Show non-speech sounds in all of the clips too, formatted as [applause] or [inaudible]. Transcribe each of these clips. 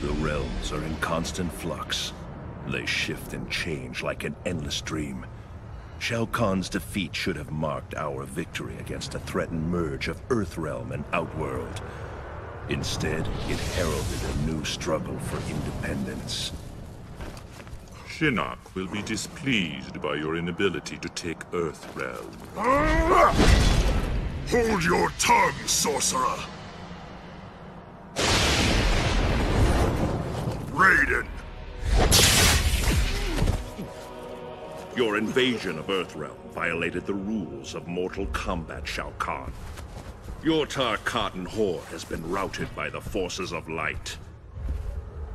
The realms are in constant flux. They shift and change like an endless dream. Shao Kahn's defeat should have marked our victory against a threatened merge of Earthrealm and Outworld. Instead, it heralded a new struggle for independence. Shinnok will be displeased by your inability to take Earthrealm. Hold your tongue, sorcerer! Raiden! Your invasion of Earthrealm violated the rules of Mortal Kombat Shao Kahn. Your Tarkatan horde has been routed by the forces of light.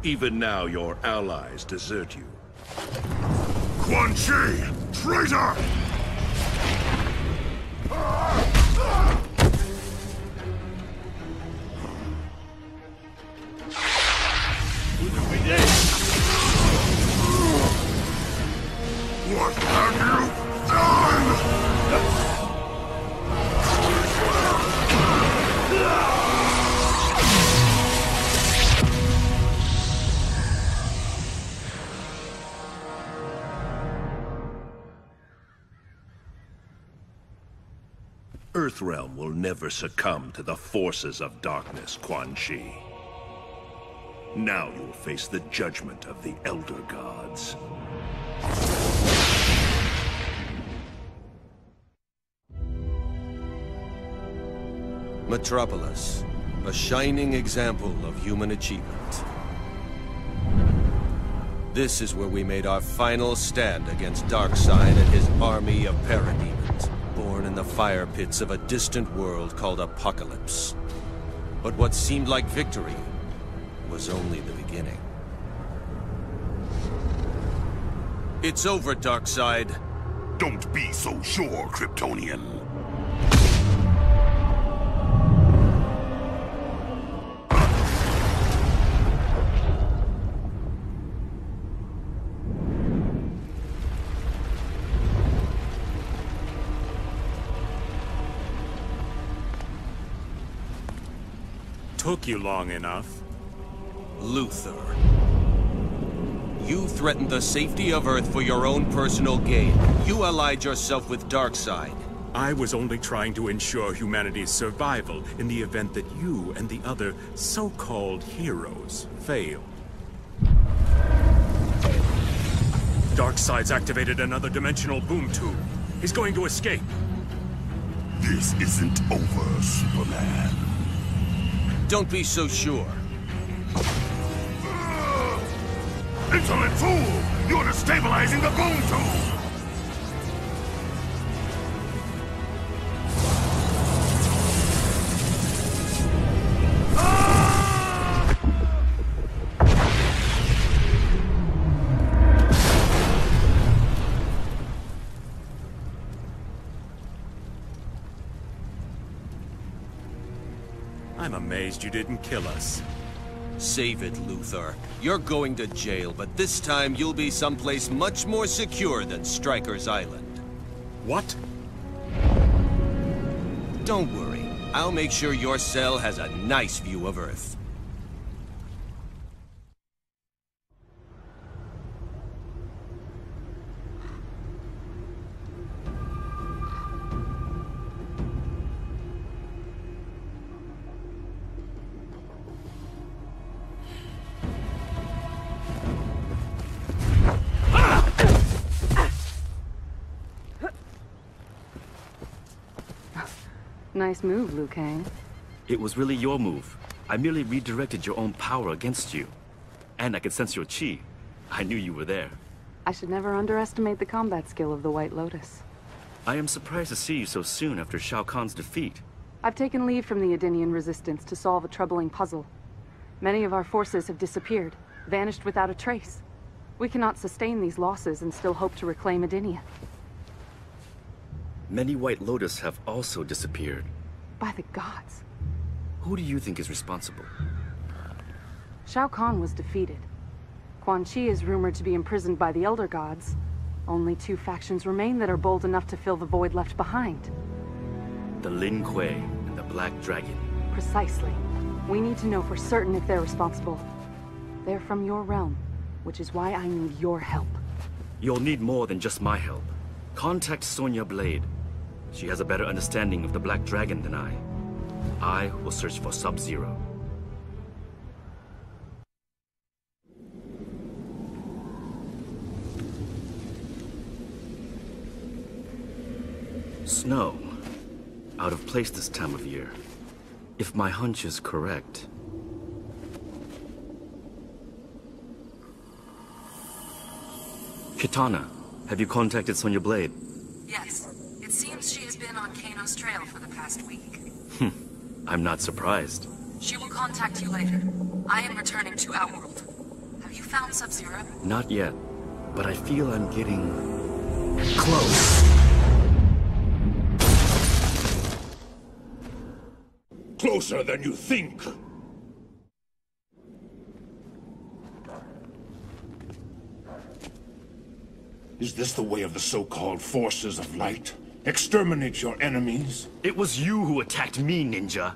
Even now, your allies desert you. Quan Chi! Traitor! What have you done? Earthrealm will never succumb to the forces of darkness, Quan Chi. Now you'll face the judgment of the Elder Gods. Metropolis, a shining example of human achievement. This is where we made our final stand against Darkseid and his army of parademons, born in the fire pits of a distant world called Apokolips. But what seemed like victory was only the beginning. It's over, Darkseid. Don't be so sure, Kryptonian. Took you long enough. Luthor. You threatened the safety of Earth for your own personal gain. You allied yourself with Darkseid. I was only trying to ensure humanity's survival in the event that you and the other so-called heroes failed. Darkseid's activated another dimensional boom tube. He's going to escape. This isn't over, Superman. Don't be so sure. Insolent fool! You're destabilizing the boom tube! I'm amazed you didn't kill us. Save it, Luthor. You're going to jail, but this time you'll be someplace much more secure than Stryker's Island. What? Don't worry. I'll make sure your cell has a nice view of Earth. Nice move, Liu Kang. It was really your move. I merely redirected your own power against you. And I could sense your chi. I knew you were there. I should never underestimate the combat skill of the White Lotus. I am surprised to see you so soon after Shao Kahn's defeat. I've taken leave from the Edenian resistance to solve a troubling puzzle. Many of our forces have disappeared, vanished without a trace. We cannot sustain these losses and still hope to reclaim Edenia. Many White Lotus have also disappeared. By the gods. Who do you think is responsible? Shao Kahn was defeated. Quan Chi is rumored to be imprisoned by the Elder Gods. Only two factions remain that are bold enough to fill the void left behind. The Lin Kuei and the Black Dragon. Precisely. We need to know for certain if they're responsible. They're from your realm, which is why I need your help. You'll need more than just my help. Contact Sonya Blade. She has a better understanding of the Black Dragon than I. I will search for Sub-Zero. Snow. Out of place this time of year. If my hunch is correct... Kitana, have you contacted Sonya Blade? Yes. It seems she has been trail for the past week. Hmm. I'm not surprised. She will contact you later. I am returning to Outworld. Have you found Sub-Zero? Not yet, but I feel I'm getting... close. Closer than you think. Is this the way of the so-called forces of light? Exterminate your enemies? It was you who attacked me, Ninja.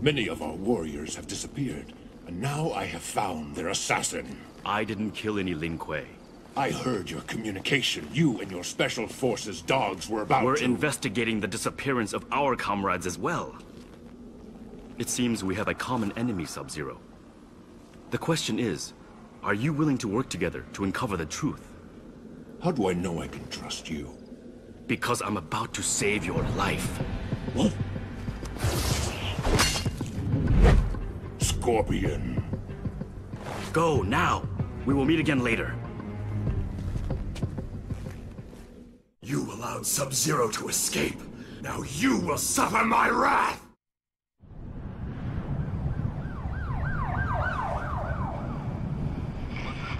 Many of our warriors have disappeared, and now I have found their assassin. I didn't kill any Lin Kuei. I heard your communication. You and your special forces dogs were about We're to... investigating the disappearance of our comrades as well. It seems we have a common enemy, Sub-Zero. The question is, are you willing to work together to uncover the truth? How do I know I can trust you? Because I'm about to save your life. What? Scorpion. Go, now! We will meet again later. You allowed Sub-Zero to escape. Now you will suffer my wrath!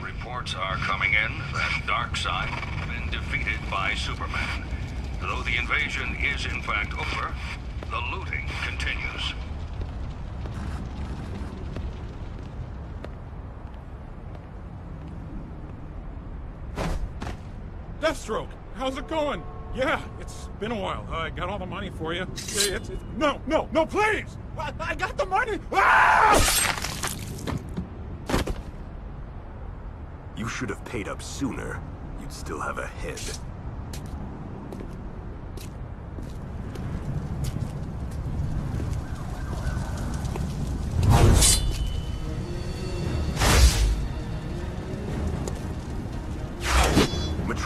Reports are coming in that Darkseid has been defeated by Superman. Though the invasion is in fact over, the looting continues. Deathstroke, how's it going? Yeah, it's been a while. I got all the money for you. It's, it's, no, no, no, please! I, I got the money! Ah! You should have paid up sooner. You'd still have a head.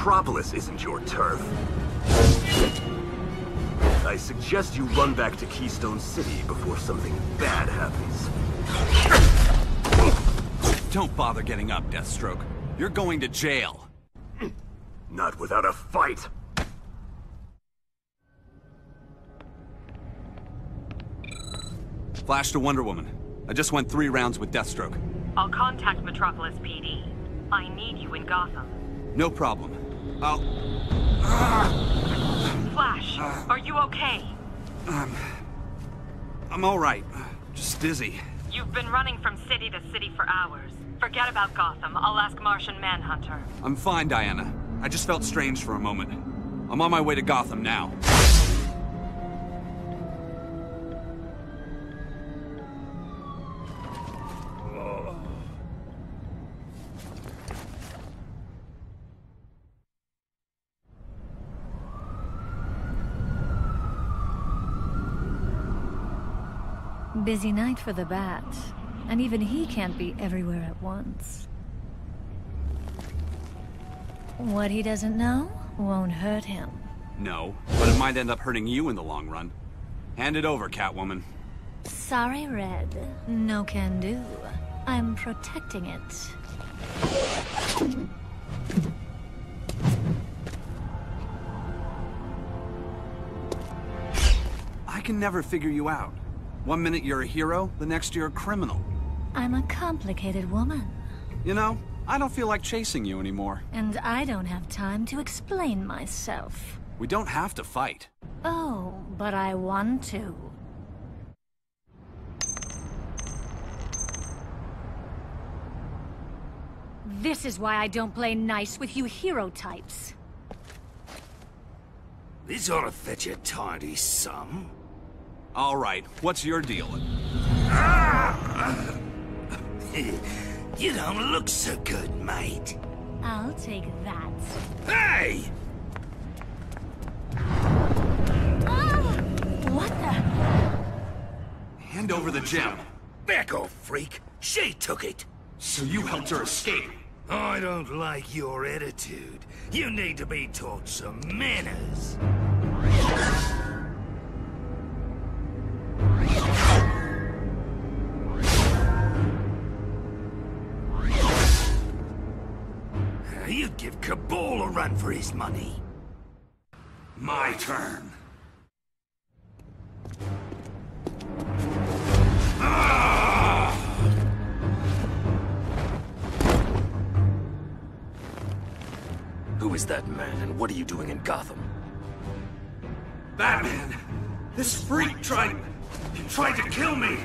Metropolis isn't your turf. I suggest you run back to Keystone City before something bad happens. Don't bother getting up, Deathstroke. You're going to jail. Not without a fight. Flash to Wonder Woman. I just went three rounds with Deathstroke. I'll contact Metropolis PD. I need you in Gotham. No problem. I'll... Flash, are you okay? Um, I'm I'm alright. Just dizzy. You've been running from city to city for hours. Forget about Gotham. I'll ask Martian Manhunter. I'm fine, Diana. I just felt strange for a moment. I'm on my way to Gotham now. Busy night for the Bat. And even he can't be everywhere at once. What he doesn't know won't hurt him. No, but it might end up hurting you in the long run. Hand it over, Catwoman. Sorry, Red. No can do. I'm protecting it. I can never figure you out. One minute you're a hero, the next you're a criminal. I'm a complicated woman. You know, I don't feel like chasing you anymore. And I don't have time to explain myself. We don't have to fight. Oh, but I want to. This is why I don't play nice with you hero types. This ought to fetch a tidy sum. All right, what's your deal? [laughs] You don't look so good, mate. I'll take that. Hey! Ah! What the? Hand over the gem. Back off, freak. She took it. So you helped her escape? I don't like your attitude. You need to be taught some manners. You'd give Kabal a run for his money. My turn. Ah! Who is that man, and what are you doing in Gotham? Batman! This freak tried... Tried to kill me!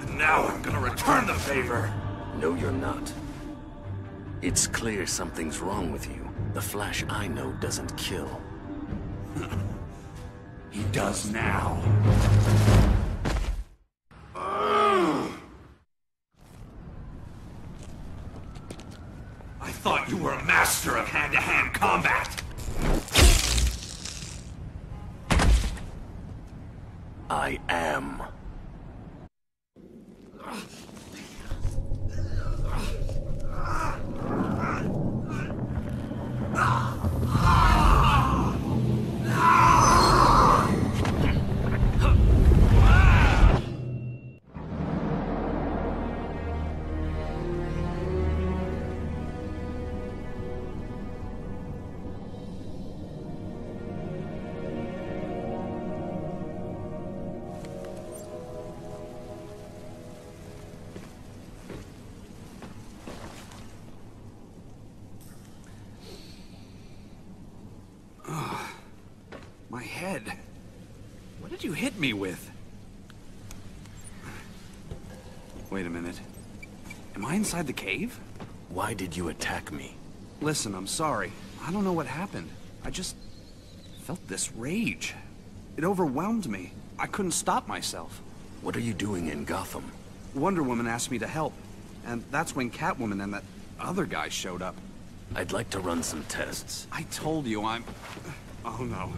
And now I'm gonna return the favor! No, you're not. It's clear something's wrong with you. The Flash I know doesn't kill. [laughs] he does now. [sighs] I thought you were a master of hand-to-hand combat! I am. Ugh. [laughs] did you hit me with? Wait a minute. Am I inside the cave? Why did you attack me? Listen, I'm sorry. I don't know what happened. I just felt this rage. It overwhelmed me. I couldn't stop myself. What are you doing in Gotham? Wonder Woman asked me to help. And that's when Catwoman and that other guy showed up. I'd like to run some tests. I told you I'm... Oh no.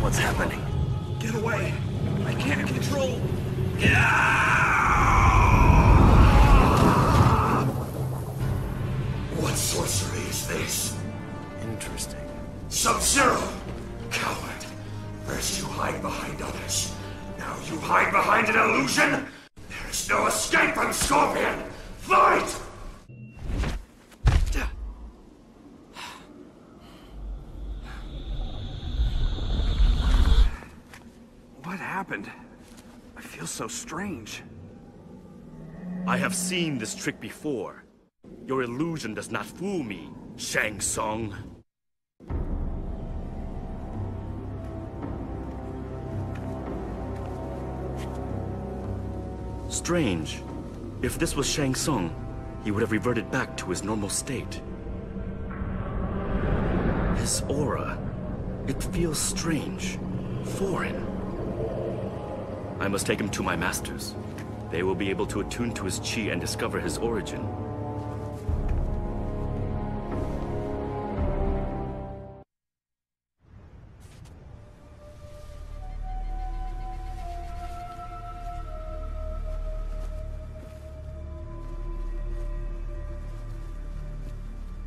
What's happening? Get away! I can't control... What sorcery is this? Interesting. Sub-Zero! Coward! First you hide behind others. Now you hide behind an illusion? There is no escape from Scorpion! Fight! What happened? Feel so strange. I have seen this trick before. Your illusion does not fool me, Shang Tsung. Strange. If this was Shang Tsung, he would have reverted back to his normal state. His aura, it feels strange, foreign. I must take him to my masters. They will be able to attune to his chi and discover his origin.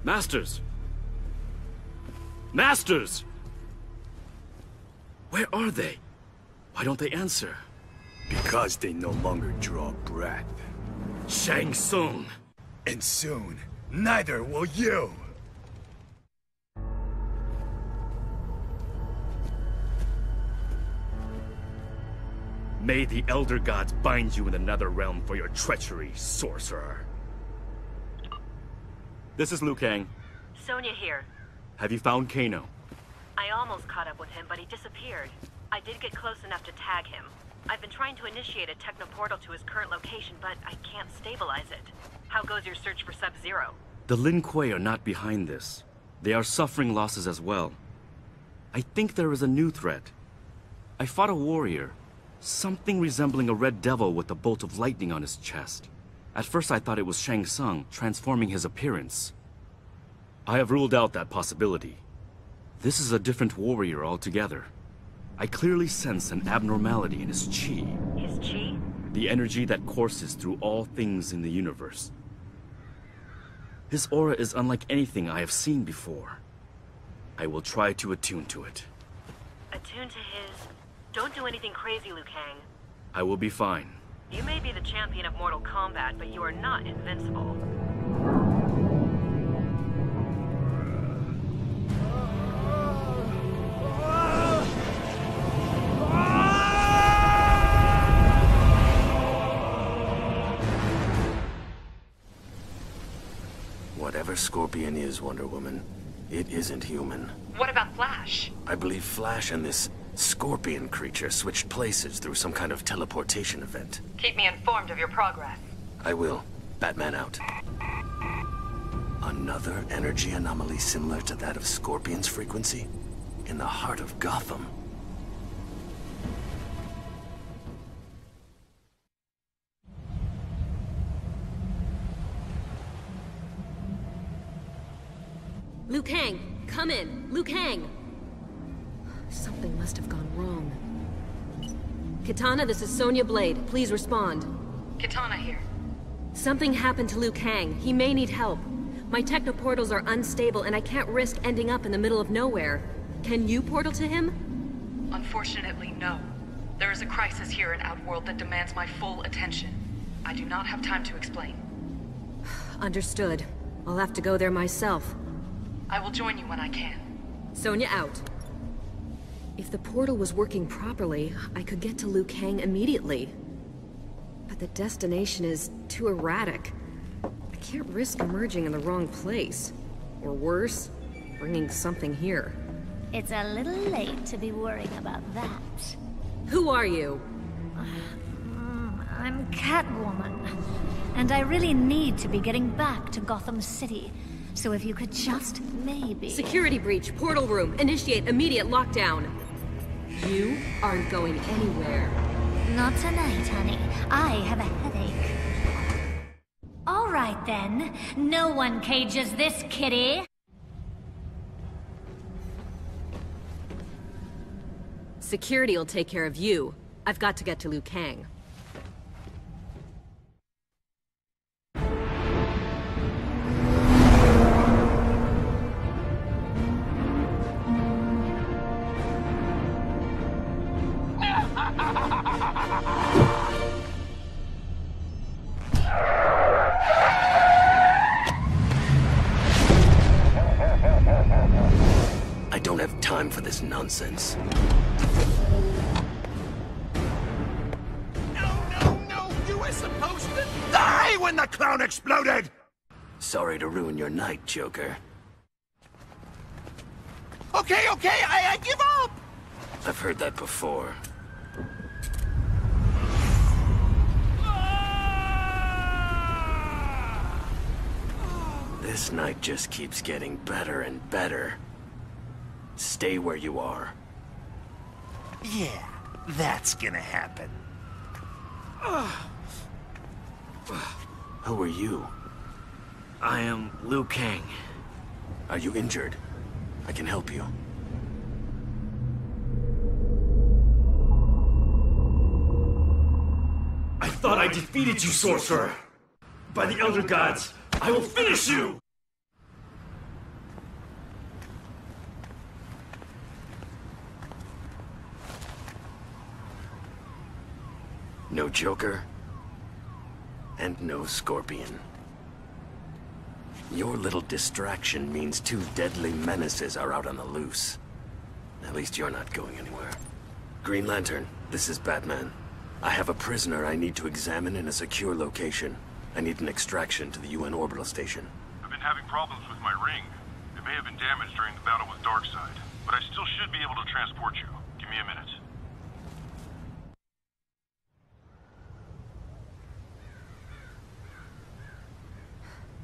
Masters! Masters! Where are they? Why don't they answer? Because they no longer draw breath. Shang Tsung! And soon, neither will you! May the Elder Gods bind you in another realm for your treachery, sorcerer. This is Liu Kang. Sonya here. Have you found Kano? I almost caught up with him, but he disappeared. I did get close enough to tag him. I've been trying to initiate a technoportal to his current location, but I can't stabilize it. How goes your search for Sub-Zero? The Lin Kuei are not behind this. They are suffering losses as well. I think there is a new threat. I fought a warrior. Something resembling a red devil with a bolt of lightning on his chest. At first I thought it was Shang Tsung transforming his appearance. I have ruled out that possibility. This is a different warrior altogether. I clearly sense an abnormality in his chi. His chi? The energy that courses through all things in the universe. His aura is unlike anything I have seen before. I will try to attune to it. Attune to his... Don't do anything crazy, Liu Kang. I will be fine. You may be the champion of Mortal Kombat, but you are not invincible. Whatever Scorpion is, Wonder Woman, it isn't human. What about Flash? I believe Flash and this Scorpion creature switched places through some kind of teleportation event. Keep me informed of your progress. I will. Batman out. Another energy anomaly similar to that of Scorpion's frequency? In the heart of Gotham? Liu Kang, come in. Liu Kang! Something must have gone wrong. Kitana, this is Sonya Blade. Please respond. Kitana here. Something happened to Liu Kang. He may need help. My technoportals are unstable and I can't risk ending up in the middle of nowhere. Can you portal to him? Unfortunately, no. There is a crisis here in Outworld that demands my full attention. I do not have time to explain. [sighs] Understood. I'll have to go there myself. I will join you when I can. Sonya out. If the portal was working properly, I could get to Liu Kang immediately. But the destination is too erratic. I can't risk emerging in the wrong place. Or worse, bringing something here. It's a little late to be worrying about that. Who are you? Um, I'm Catwoman. And I really need to be getting back to Gotham City. So if you could just maybe... Security breach, portal room, initiate immediate lockdown. You aren't going anywhere. Not tonight, honey. I have a headache. All right, then. No one cages this kitty. Security will take care of you. I've got to get to Liu Kang. Time for this nonsense. No, no, no! You were supposed to die when the clown exploded! Sorry to ruin your night, Joker. Okay, okay, I, I give up! I've heard that before. Ah! This night just keeps getting better and better. Stay where you are. Yeah, that's gonna happen. Who are you? I am Liu Kang. Are you injured? I can help you. I thought I defeated you, sorcerer! By the Elder Gods, I will finish you! No Joker, and no Scorpion. Your little distraction means two deadly menaces are out on the loose. At least you're not going anywhere. Green Lantern, this is Batman. I have a prisoner I need to examine in a secure location. I need an extraction to the UN orbital station. I've been having problems with my ring. It may have been damaged during the battle with Darkseid, but I still should be able to transport you. Give me a minute.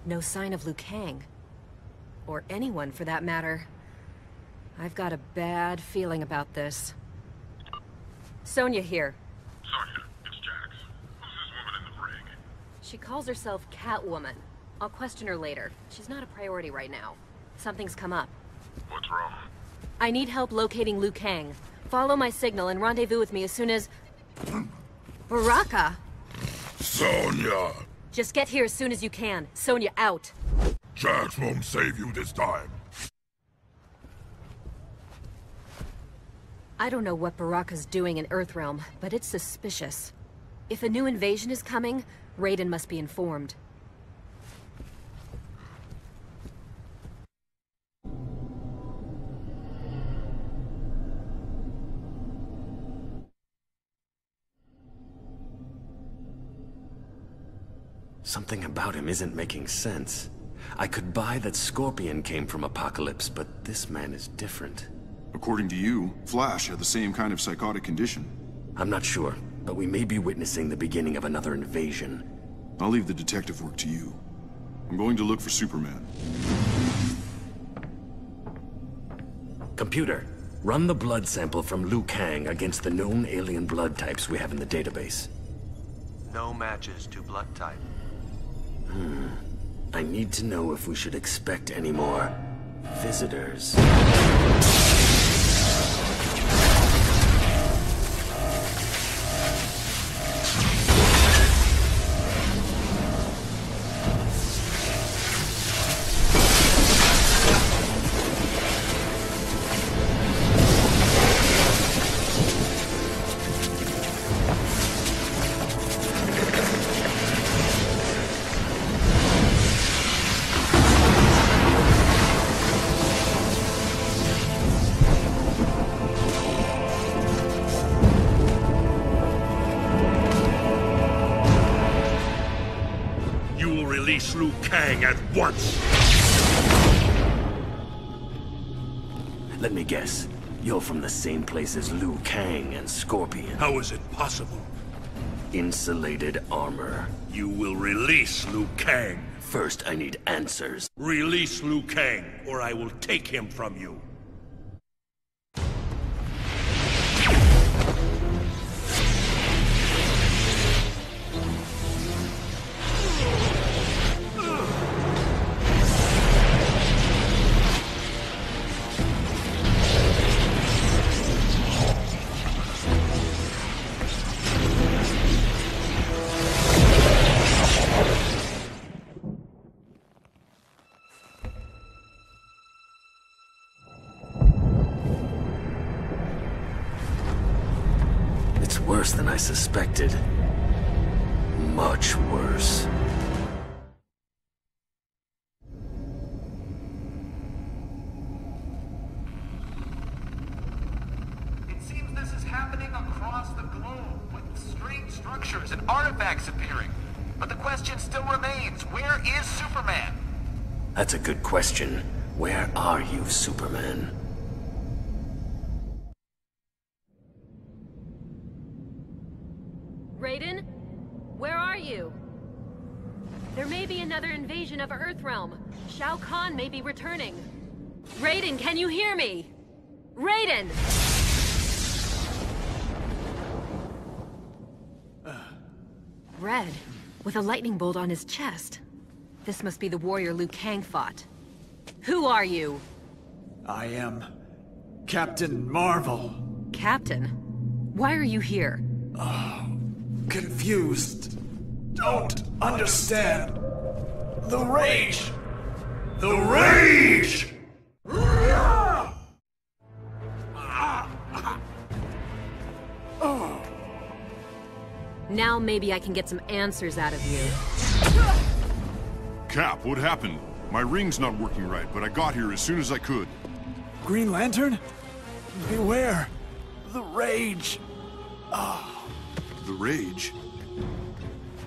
No sign of Liu Kang. Or anyone, for that matter. I've got a bad feeling about this. Sonya here. Sonya, it's Jax. Who's this woman in the ring? She calls herself Catwoman. I'll question her later. She's not a priority right now. Something's come up. What's wrong? I need help locating Liu Kang. Follow my signal and rendezvous with me as soon as... Hmm. Baraka! Sonya! Just get here as soon as you can. Sonya out. Jax won't save you this time. I don't know what Baraka's doing in Earthrealm, but it's suspicious. If a new invasion is coming, Raiden must be informed. Something about him isn't making sense. I could buy that Scorpion came from Apokolips, but this man is different. According to you, Flash had the same kind of psychotic condition. I'm not sure, but we may be witnessing the beginning of another invasion. I'll leave the detective work to you. I'm going to look for Superman. Computer, run the blood sample from Liu Kang against the known alien blood types we have in the database. No matches to blood type. Hmm. I need to know if we should expect any more visitors. Liu Kang at once! Let me guess. You're from the same place as Liu Kang and Scorpion. How is it possible? Insulated armor. You will release Liu Kang. First, I need answers. Release Liu Kang, or I will take him from you. You hear me? Raiden! Red, with a lightning bolt on his chest. This must be the warrior Liu Kang fought. Who are you? I am Captain Marvel. Captain? Why are you here? Oh, Confused. Don't understand. The rage. The rage! Now maybe I can get some answers out of you. Cap, what happened? My ring's not working right, but I got here as soon as I could. Green Lantern? Beware. The rage. Ah. The rage?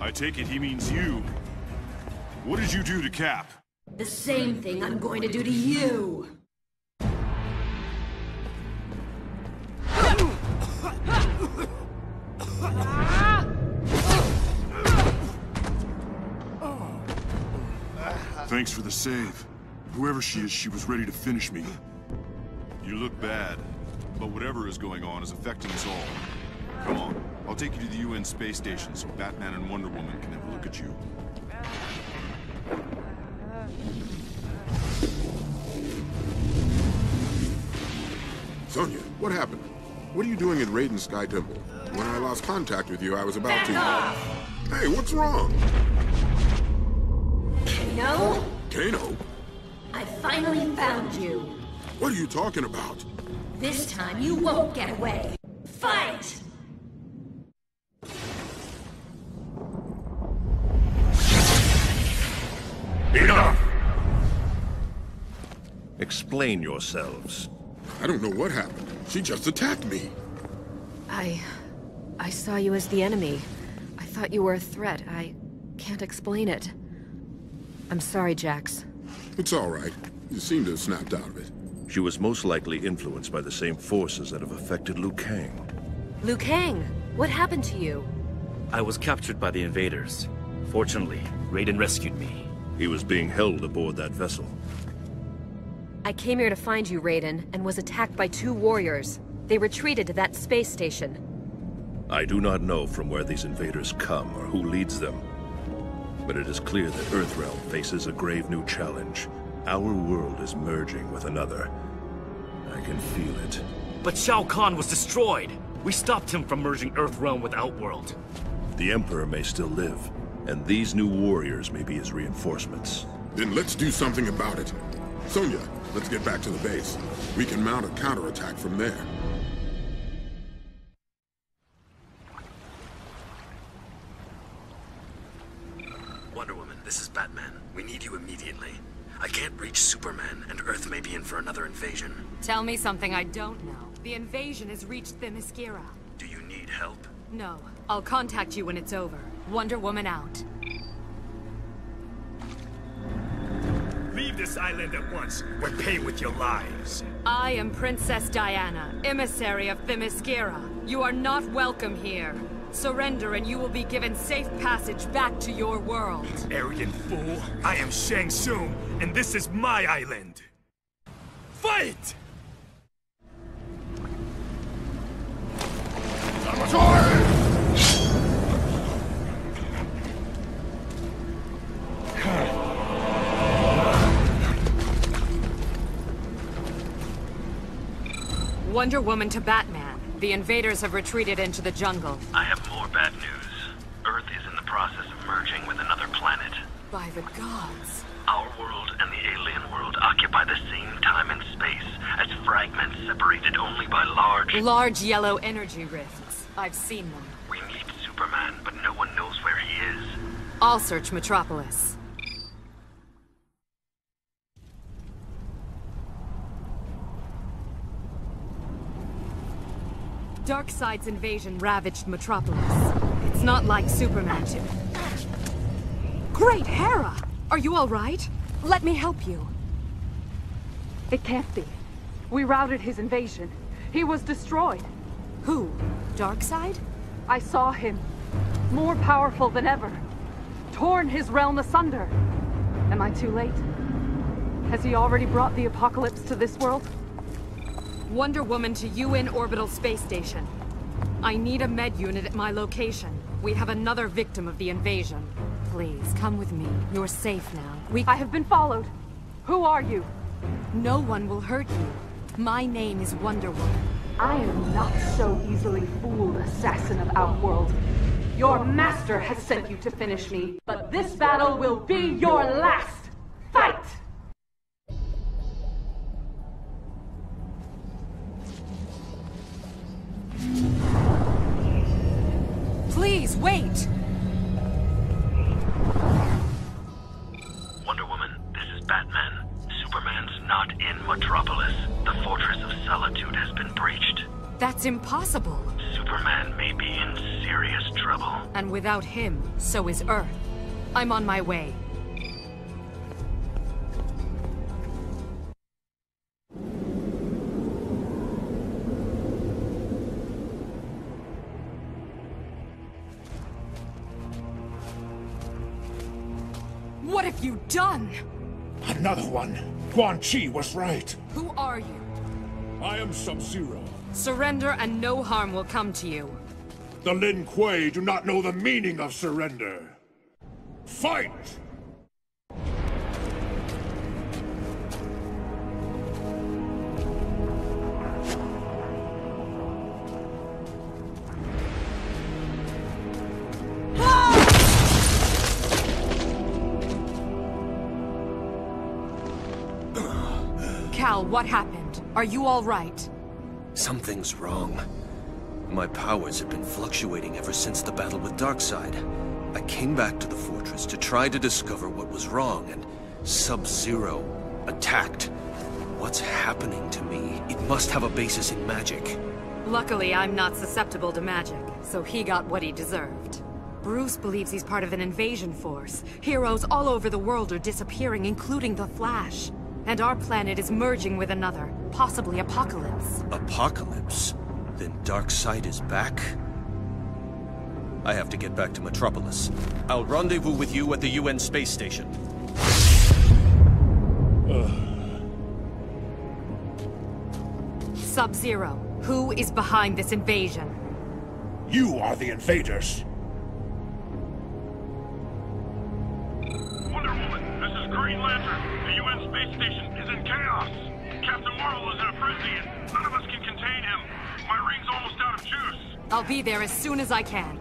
I take it he means you. What did you do to Cap? The same thing I'm going to do to you! [laughs] Thanks for the save. Whoever she is, she was ready to finish me. You look bad, but whatever is going on is affecting us all. Come on. I'll take you to the UN space station so Batman and Wonder Woman can have a look at you. Sonya, what happened? What are you doing at Raiden Sky Temple? When I lost contact with you, I was about Back to... off! Hey, what's wrong? No? Kano? I finally found you. What are you talking about? This time you won't get away. Fight! Enough! Explain yourselves. I don't know what happened. She just attacked me. I... I saw you as the enemy. I thought you were a threat. I can't explain it. I'm sorry, Jax. It's all right. You seem to have snapped out of it. She was most likely influenced by the same forces that have affected Liu Kang. Liu Kang, what happened to you? I was captured by the invaders. Fortunately, Raiden rescued me. He was being held aboard that vessel. I came here to find you, Raiden, and was attacked by two warriors. They retreated to that space station. I do not know from where these invaders come or who leads them. But it is clear that Earthrealm faces a grave new challenge. Our world is merging with another. I can feel it. But Shao Kahn was destroyed! We stopped him from merging Earthrealm with Outworld. The Emperor may still live, and these new warriors may be his reinforcements. Then let's do something about it. Sonya, let's get back to the base. We can mount a counterattack from there. This is Batman. We need you immediately. I can't reach Superman, and Earth may be in for another invasion. Tell me something I don't know. The invasion has reached Themyscira. Do you need help? No. I'll contact you when it's over. Wonder Woman out. Leave this island at once. We're paying with your lives. I am Princess Diana, emissary of Themyscira. You are not welcome here. Surrender and you will be given safe passage back to your world. Arrogant fool. I am Shang Tsung, and this is my island. Fight! Wonder Woman to Batman. The invaders have retreated into the jungle. I have more bad news. Earth is in the process of merging with another planet. By the gods. Our world and the alien world occupy the same time and space as fragments separated only by large... Large yellow energy rifts. I've seen them. We need Superman, but no one knows where he is. I'll search Metropolis. Darkseid's invasion ravaged Metropolis. It's not like Superman to... Great Hera! Are you all right? Let me help you. It can't be. We routed his invasion. He was destroyed. Who? Darkseid? I saw him. More powerful than ever. Torn his realm asunder. Am I too late? Has he already brought the apocalypse to this world? Wonder Woman to UN Orbital Space Station. I need a med unit at my location. We have another victim of the invasion. Please, come with me. You're safe now. We- I have been followed. Who are you? No one will hurt you. My name is Wonder Woman. I am not so easily fooled, assassin of Outworld. Your master has sent you to finish me, but this battle will be your last! Fight! Please, wait! Wonder Woman, this is Batman. Superman's not in Metropolis. The Fortress of Solitude has been breached. That's impossible. Superman may be in serious trouble. And without him, so is Earth. I'm on my way. What have you done? Another one. Quan Chi was right. Who are you? I am Sub-Zero. Surrender and no harm will come to you. The Lin Kuei do not know the meaning of surrender. Fight! What happened? Are you all right? Something's wrong. My powers have been fluctuating ever since the battle with Darkseid. I came back to the fortress to try to discover what was wrong, and Sub-Zero attacked. What's happening to me? It must have a basis in magic. Luckily, I'm not susceptible to magic, so he got what he deserved. Bruce believes he's part of an invasion force. Heroes all over the world are disappearing, including the Flash. And our planet is merging with another, possibly Apokolips. Apokolips? Then Darkseid is back? I have to get back to Metropolis. I'll rendezvous with you at the UN space station. [sighs] Sub-Zero, who is behind this invasion? You are the invaders. Wonder Woman, this is Green Lantern. Captain is in a frenzy and none of us can contain him. My ring's almost out of juice. I'll be there as soon as I can.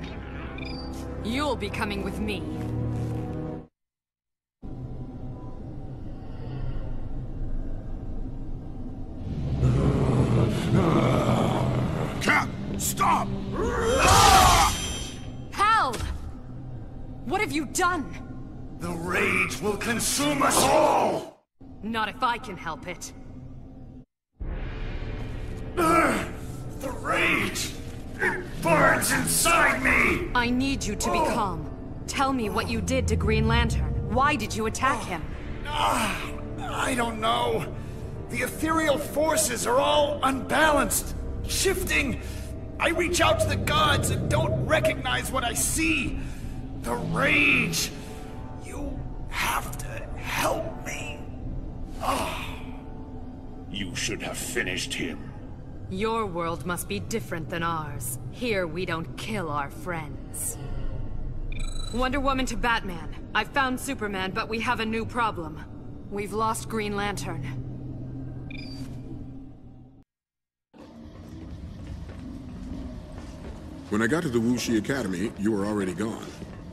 You'll be coming with me. Cap, stop! Hal! What have you done? The rage will consume us all! Not if I can help it. The rage! It burns inside me! I need you to be oh. calm. Tell me what you did to Green Lantern. Why did you attack oh. him? Ah, I don't know. The ethereal forces are all unbalanced, shifting. I reach out to the gods and don't recognize what I see. The rage. You have to help me. Ah. You should have finished him. Your world must be different than ours. Here we don't kill our friends. Wonder Woman to Batman. I've found Superman, but we have a new problem. We've lost Green Lantern. When I got to the Wu Shi Academy, you were already gone.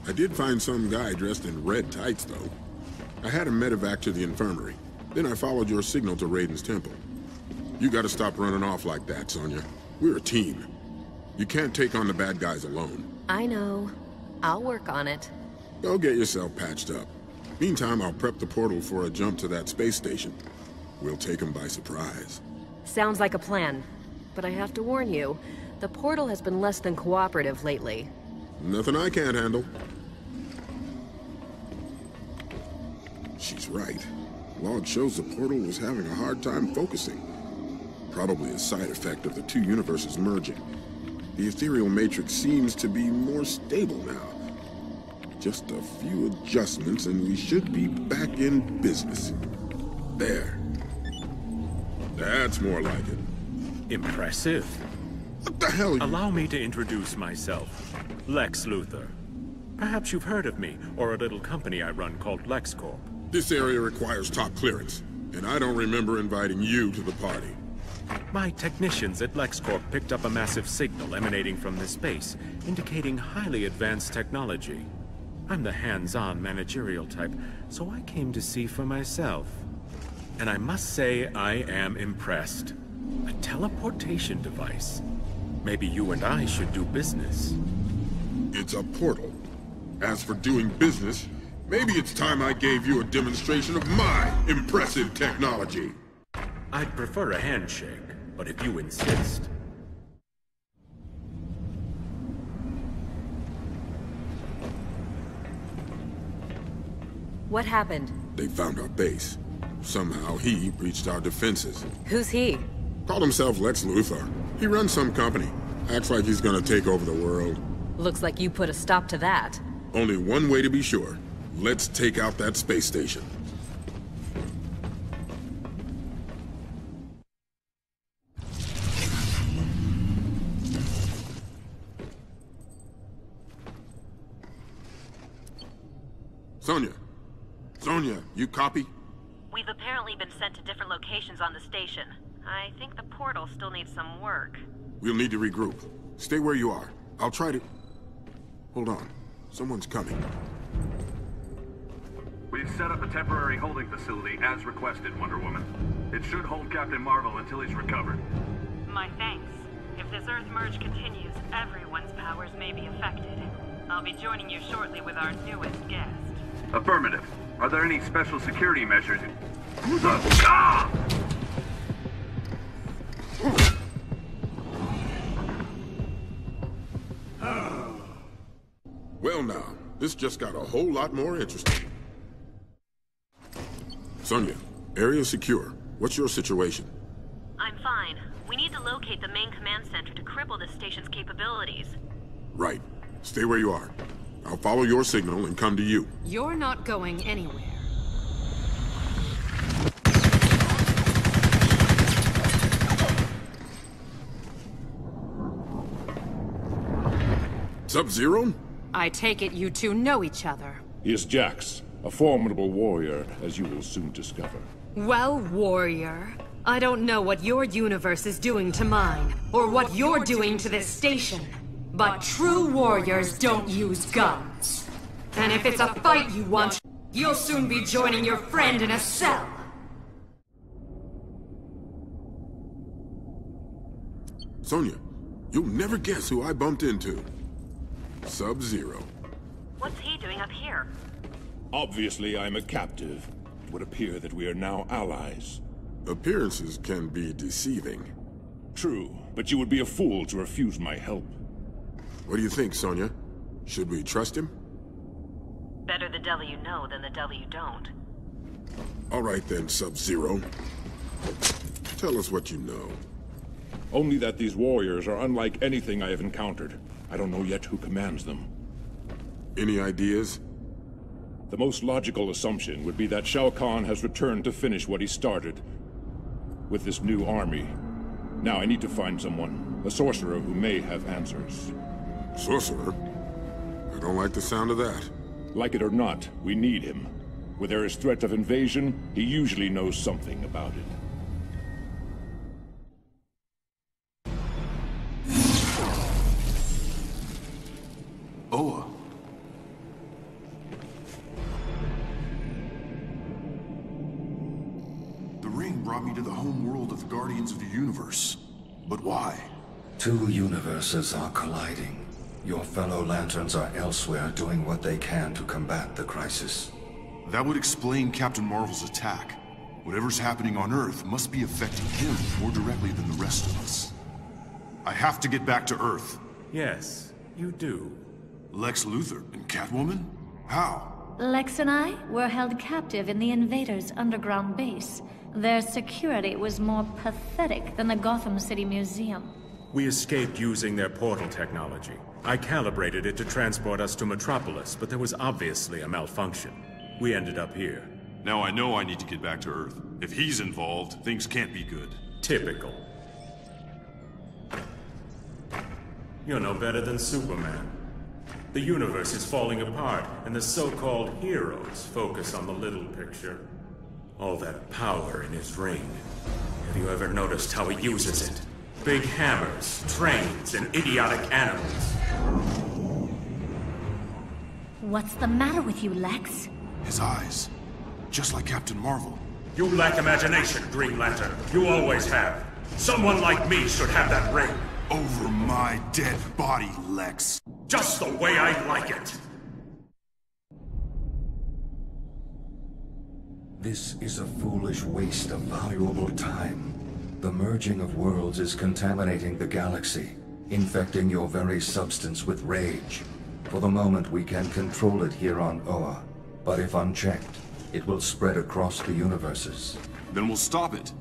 I did find some guy dressed in red tights, though. I had him medevac to the infirmary. Then I followed your signal to Raiden's temple. You gotta stop running off like that, Sonya. We're a team. You can't take on the bad guys alone. I know. I'll work on it. Go get yourself patched up. Meantime, I'll prep the portal for a jump to that space station. We'll take them by surprise. Sounds like a plan. But I have to warn you, the portal has been less than cooperative lately. Nothing I can't handle. She's right. Log shows the portal was having a hard time focusing. Probably a side effect of the two universes merging. The ethereal matrix seems to be more stable now. Just a few adjustments and we should be back in business. There. That's more like it. Impressive. What the hell? You... Allow me to introduce myself. Lex Luthor. Perhaps you've heard of me, or a little company I run called LexCorp. This area requires top clearance, and I don't remember inviting you to the party. My technicians at LexCorp picked up a massive signal emanating from this base, indicating highly advanced technology. I'm the hands-on managerial type, so I came to see for myself. And I must say I am impressed. A teleportation device. Maybe you and I should do business. It's a portal. As for doing business, maybe it's time I gave you a demonstration of my impressive technology. I'd prefer a handshake, but if you insist. What happened? They found our base. Somehow he breached our defenses. Who's he? Called himself Lex Luthor. He runs some company. Acts like he's gonna take over the world. Looks like you put a stop to that. Only one way to be sure. Let's take out that space station. Sonya. Sonya, you copy? We've apparently been sent to different locations on the station. I think the portal still needs some work. We'll need to regroup. Stay where you are. I'll try to... Hold on. Someone's coming. We've set up a temporary holding facility as requested, Wonder Woman. It should hold Captain Marvel until he's recovered. My thanks. If this Earth merge continues, everyone's powers may be affected. I'll be joining you shortly with our newest guest. Affirmative. Are there any special security measures? Who's up? Ah! Well now, this just got a whole lot more interesting. Sonya, area secure. What's your situation? I'm fine. We need to locate the main command center to cripple this station's capabilities. Right. Stay where you are. I'll follow your signal and come to you. You're not going anywhere. Sub-Zero? I take it you two know each other. He is Jax, a formidable warrior, as you will soon discover. Well, warrior, I don't know what your universe is doing to mine, or what you're doing to this station. But true warriors don't use guns. And if it's a fight you want, you'll soon be joining your friend in a cell. Sonya, you'll never guess who I bumped into. Sub-Zero. What's he doing up here? Obviously, I'm a captive. It would appear that we are now allies. Appearances can be deceiving. True, but you would be a fool to refuse my help. What do you think, Sonya? Should we trust him? Better the devil you know than the devil you don't. All right then, Sub-Zero. Tell us what you know. Only that these warriors are unlike anything I have encountered. I don't know yet who commands them. Any ideas? The most logical assumption would be that Shao Kahn has returned to finish what he started with this new army. Now I need to find someone, a sorcerer who may have answers. Sorcerer? I don't like the sound of that. Like it or not, we need him. Where there is threat of invasion, he usually knows something about it. Oa. The ring brought me to the home world of the Guardians of the Universe. But why? Two universes are colliding. Your fellow Lanterns are elsewhere doing what they can to combat the crisis. That would explain Captain Marvel's attack. Whatever's happening on Earth must be affecting him more directly than the rest of us. I have to get back to Earth. Yes, you do. Lex Luthor and Catwoman? How? Lex and I were held captive in the invaders' underground base. Their security was more pathetic than the Gotham City Museum. We escaped using their portal technology. I calibrated it to transport us to Metropolis, but there was obviously a malfunction. We ended up here. Now I know I need to get back to Earth. If he's involved, things can't be good. Typical. You're no better than Superman. The universe is falling apart, and the so-called heroes focus on the little picture. All that power in his ring. Have you ever noticed how he uses it? Big hammers, trains, and idiotic animals. What's the matter with you, Lex? His eyes. Just like Captain Marvel. You lack imagination, Green Lantern. You always have. Someone like me should have that ring. Over my dead body, Lex. Just the way I like it. This is a foolish waste of valuable time. The merging of worlds is contaminating the galaxy, infecting your very substance with rage. For the moment, we can control it here on Oa. But if unchecked, it will spread across the universes. Then we'll stop it.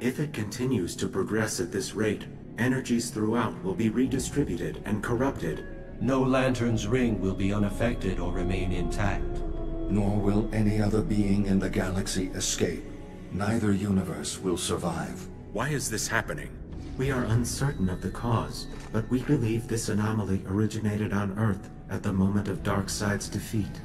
If it continues to progress at this rate, energies throughout will be redistributed and corrupted. No Lantern's ring will be unaffected or remain intact. Nor will any other being in the galaxy escape. Neither universe will survive. Why is this happening? We are uncertain of the cause, but we believe this anomaly originated on Earth at the moment of Darkseid's defeat.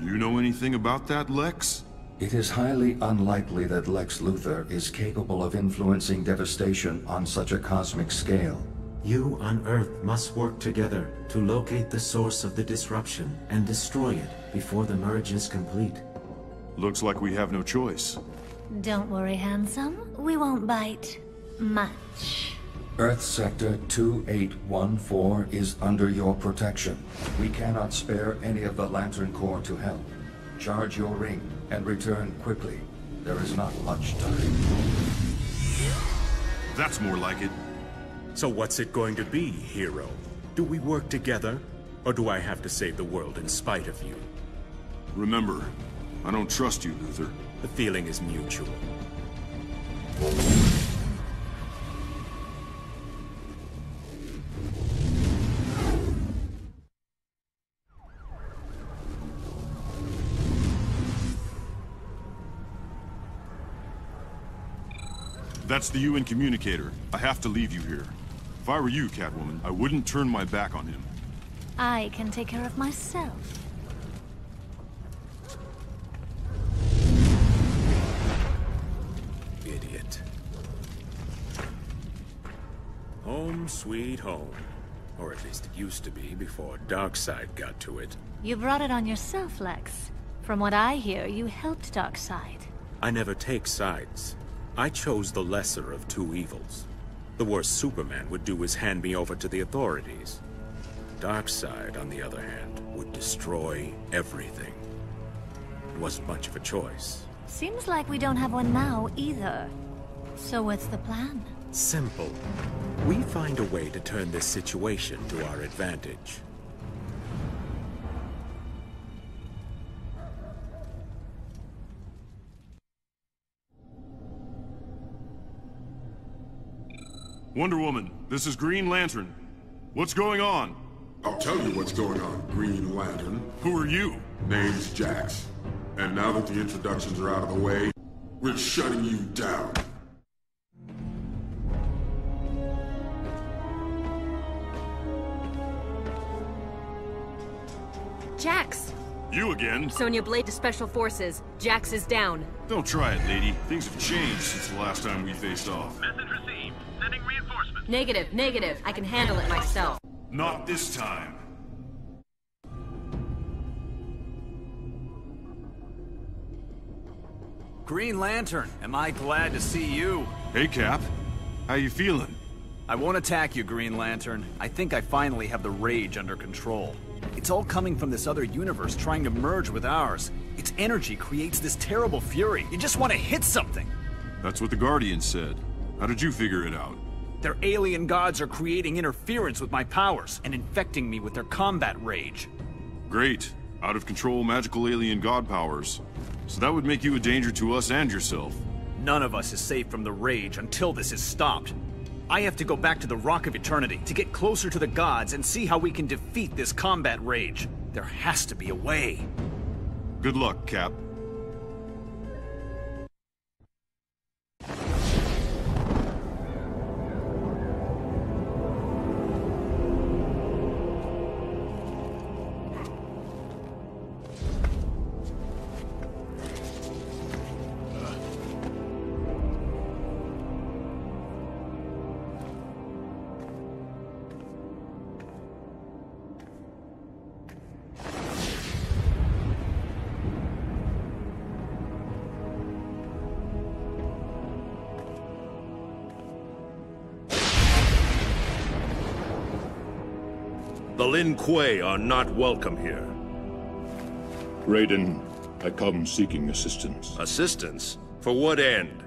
You know anything about that, Lex? It is highly unlikely that Lex Luthor is capable of influencing devastation on such a cosmic scale. You on Earth must work together to locate the source of the disruption and destroy it before the merge is complete. Looks like we have no choice. Don't worry, handsome. We won't bite much. Earth Sector 2814 is under your protection. We cannot spare any of the Lantern Corps to help. Charge your ring and return quickly. There is not much time. That's more like it. So what's it going to be, hero? Do we work together? Or do I have to save the world in spite of you? Remember, I don't trust you, Luthor. The feeling is mutual. That's the UN communicator. I have to leave you here. If I were you, Catwoman, I wouldn't turn my back on him. I can take care of myself. Home sweet home. Or at least it used to be before Darkseid got to it. You brought it on yourself, Lex. From what I hear, you helped Darkseid. I never take sides. I chose the lesser of two evils. The worst Superman would do is hand me over to the authorities. Darkseid, on the other hand, would destroy everything. It wasn't much of a choice. Seems like we don't have one now, either. So what's the plan? Simple. We find a way to turn this situation to our advantage. Wonder Woman, this is Green Lantern. What's going on? I'll tell you what's going on, Green Lantern. Who are you? Name's Jax. And now that the introductions are out of the way, we're shutting you down. Jax! You again? Sonya Blade to Special Forces. Jax is down. Don't try it, lady. Things have changed since the last time we faced off. Message received. Sending reinforcements. Negative, negative. I can handle it myself. Not this time. Green Lantern, am I glad to see you. Hey, Cap. How you feeling? I won't attack you, Green Lantern. I think I finally have the rage under control. It's all coming from this other universe trying to merge with ours. Its energy creates this terrible fury. You just want to hit something. That's what the Guardian said. How did you figure it out? Their alien gods are creating interference with my powers and infecting me with their combat rage. Great. Out of control magical alien god powers. So that would make you a danger to us and yourself. None of us is safe from the rage until this is stopped. I have to go back to the Rock of Eternity to get closer to the gods and see how we can defeat this combat rage. There has to be a way. Good luck, Cap. Lin Kuei are not welcome here. Raiden, I come seeking assistance. Assistance? For what end?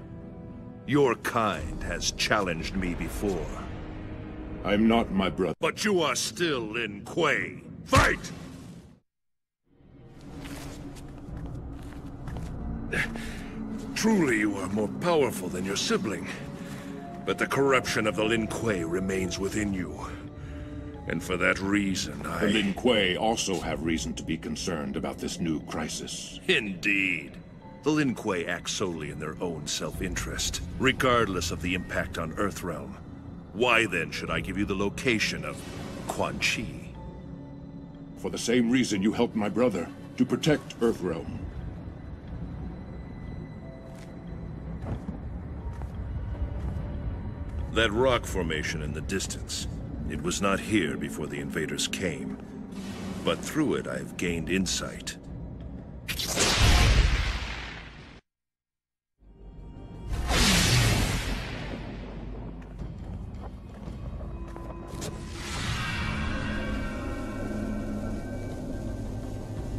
Your kind has challenged me before. I'm not my brother. But you are still Lin Kuei. Fight! Truly, you are more powerful than your sibling. But the corruption of the Lin Kuei remains within you. And for that reason, I... The Lin Kuei also have reason to be concerned about this new crisis. Indeed. The Lin Kuei act solely in their own self-interest, regardless of the impact on Earthrealm. Why then should I give you the location of Quan Chi? For the same reason you helped my brother. to protect Earthrealm. That rock formation in the distance. It was not here before the invaders came. But through it, I've gained insight.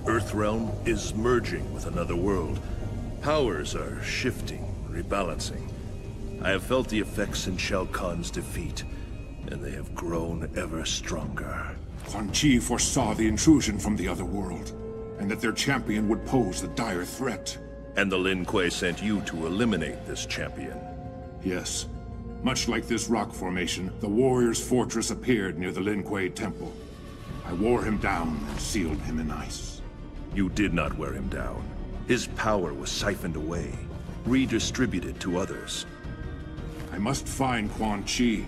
Earthrealm is merging with another world. Powers are shifting, rebalancing. I have felt the effects in Shao Kahn's defeat, and they have grown ever stronger. Quan Chi foresaw the intrusion from the other world, and that their champion would pose a dire threat. And the Lin Kuei sent you to eliminate this champion. Yes. Much like this rock formation, the warrior's fortress appeared near the Lin Kuei temple. I wore him down and sealed him in ice. You did not wear him down. His power was siphoned away, redistributed to others. I must find Quan Chi,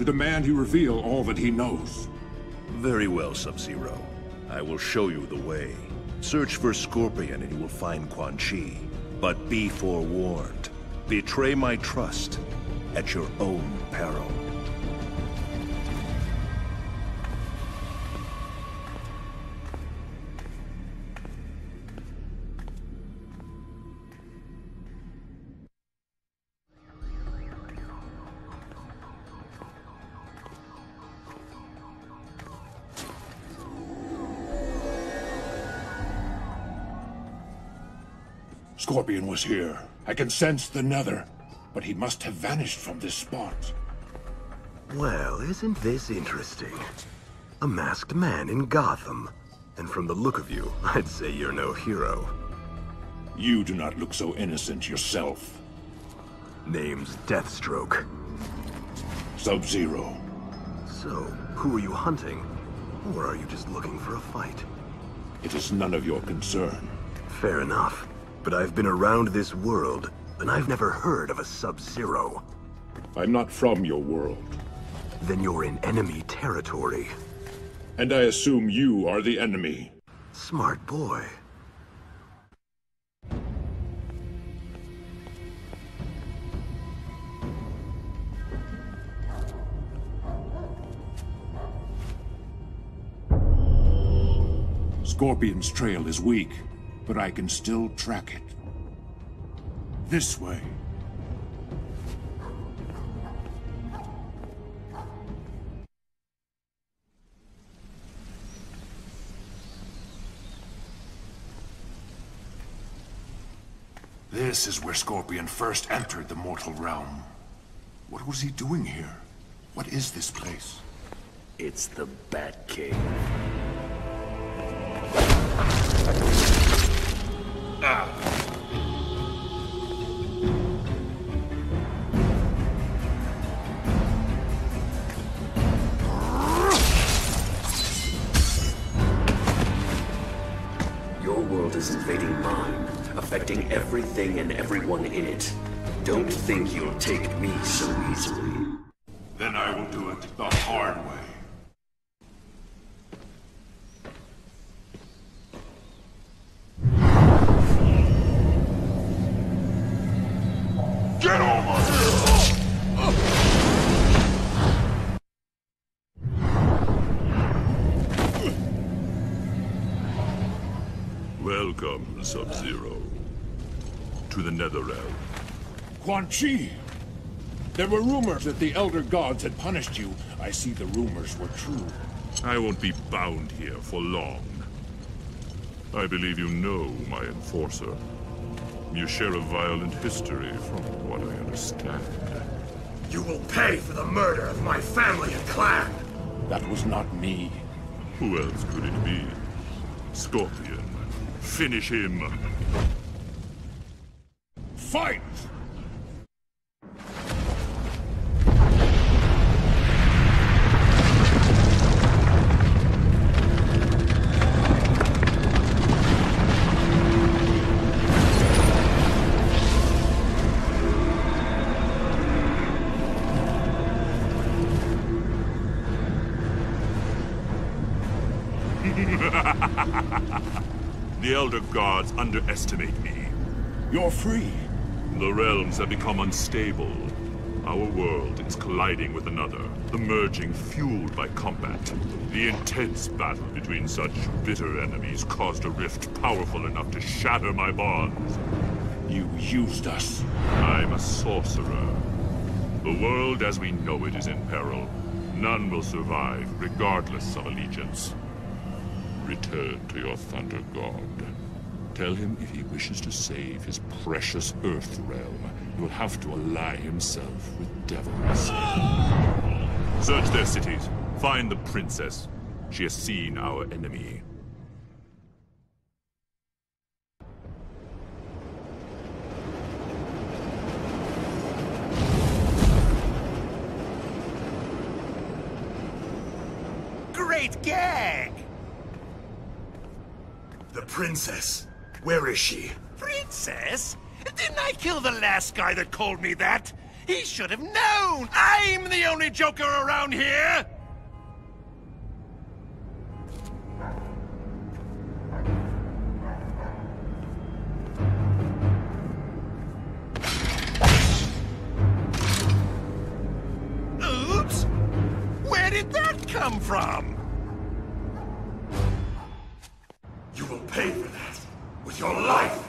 to demand he reveal all that he knows. Very well, Sub-Zero. I will show you the way. Search for Scorpion and you will find Quan Chi. But be forewarned. Betray my trust at your own peril. Here. I can sense the nether. But he must have vanished from this spot. Well, isn't this interesting? A masked man in Gotham. And from the look of you, [laughs] I'd say you're no hero. You do not look so innocent yourself. Name's Deathstroke. Sub-Zero. So, who are you hunting? Or are you just looking for a fight? It is none of your concern. Fair enough. But I've been around this world, and I've never heard of a Sub-Zero. I'm not from your world. Then you're in enemy territory. And I assume you are the enemy. Smart boy. Scorpion's trail is weak, but I can still track it. This way. This is where Scorpion first entered the mortal realm. What was he doing here? What is this place? It's the Bat Ah. everything and everyone in it. Don't think you'll take me so easily. Then I will do it the hard way. Get over here! Welcome, Sub-Zero. To the Netherrealm. Quan Chi! There were rumors that the Elder Gods had punished you. I see the rumors were true. I won't be bound here for long. I believe you know my enforcer. You share a violent history, from what I understand. You will pay for the murder of my family and clan! That was not me. Who else could it be? Scorpion. Finish him! Fight! Underestimate me. You're free. The realms have become unstable. Our world is colliding with another, the merging fueled by combat. The intense battle between such bitter enemies caused a rift powerful enough to shatter my bonds. You used us. I'm a sorcerer. The world as we know it is in peril. None will survive, regardless of allegiance. Return to your Thunder God. Tell him if he wishes to save his precious Earth realm, he will have to ally himself with devils. Search their cities. Find the princess. She has seen our enemy. Where is she? Princess? Didn't I kill the last guy that called me that? He should have known! I'm the only Joker around here! Oops! Where did that come from? You will pay for that with your life!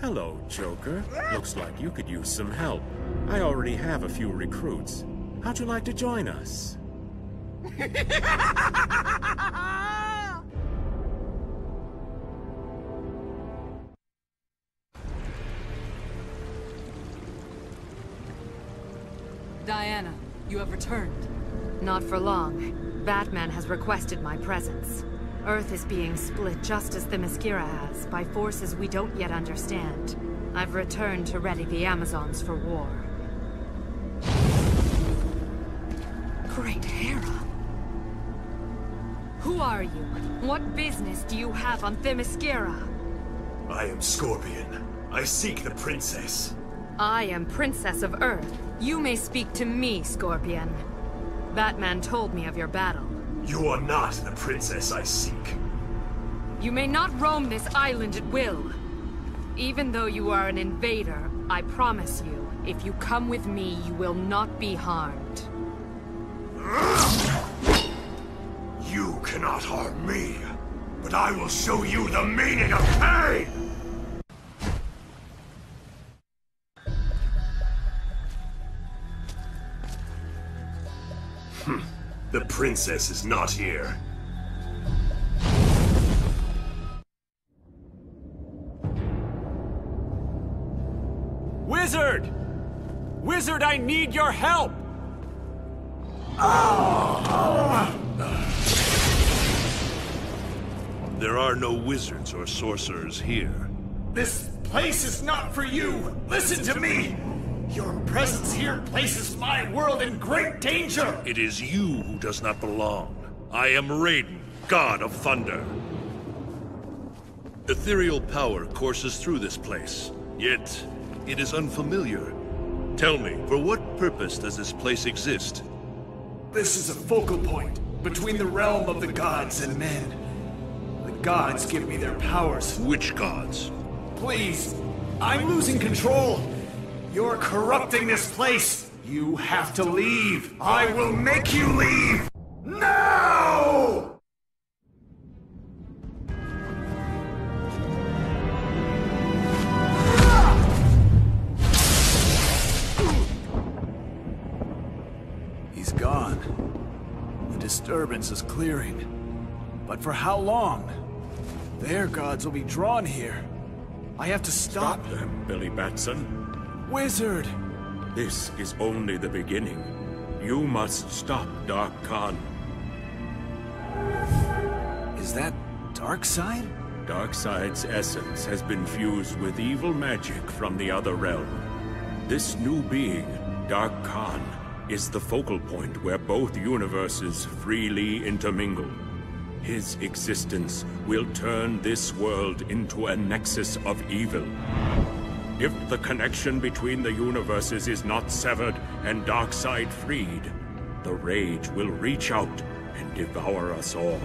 Hello, Joker. Looks like you could use some help. I already have a few recruits. How'd you like to join us? [laughs] Diana, you have returned. Not for long. Batman has requested my presence. Earth is being split just as Themyscira has, by forces we don't yet understand. I've returned to ready the Amazons for war. Great Hera! Who are you? What business do you have on Themyscira? I am Scorpion. I seek the princess. I am Princess of Earth. You may speak to me, Scorpion. Batman told me of your battle. You are not the princess I seek. You may not roam this island at will. Even though you are an invader, I promise you, if you come with me, you will not be harmed. You cannot harm me, but I will show you the meaning of pain! Princess is not here. Wizard! Wizard, I need your help! There are no wizards or sorcerers here. This place is not for you! Listen to me! Your presence here places my world in great danger! It is you who does not belong. I am Raiden, God of Thunder. Ethereal power courses through this place, yet it is unfamiliar. Tell me, for what purpose does this place exist? This is a focal point between the realm of the gods and men. The gods give me their powers. Which gods? Please, I'm losing control. You're corrupting this place. You have to leave. I will make you leave. Now! He's gone. The disturbance is clearing. But for how long? Their gods will be drawn here. I have to stop, Stop them, Billy Batson. Wizard! This is only the beginning. You must stop Dark Kahn. Is that Darkseid? Darkseid's essence has been fused with evil magic from the other realm. This new being, Dark Kahn, is the focal point where both universes freely intermingle. His existence will turn this world into a nexus of evil. If the connection between the universes is not severed and Darkseid freed, the Rage will reach out and devour us all.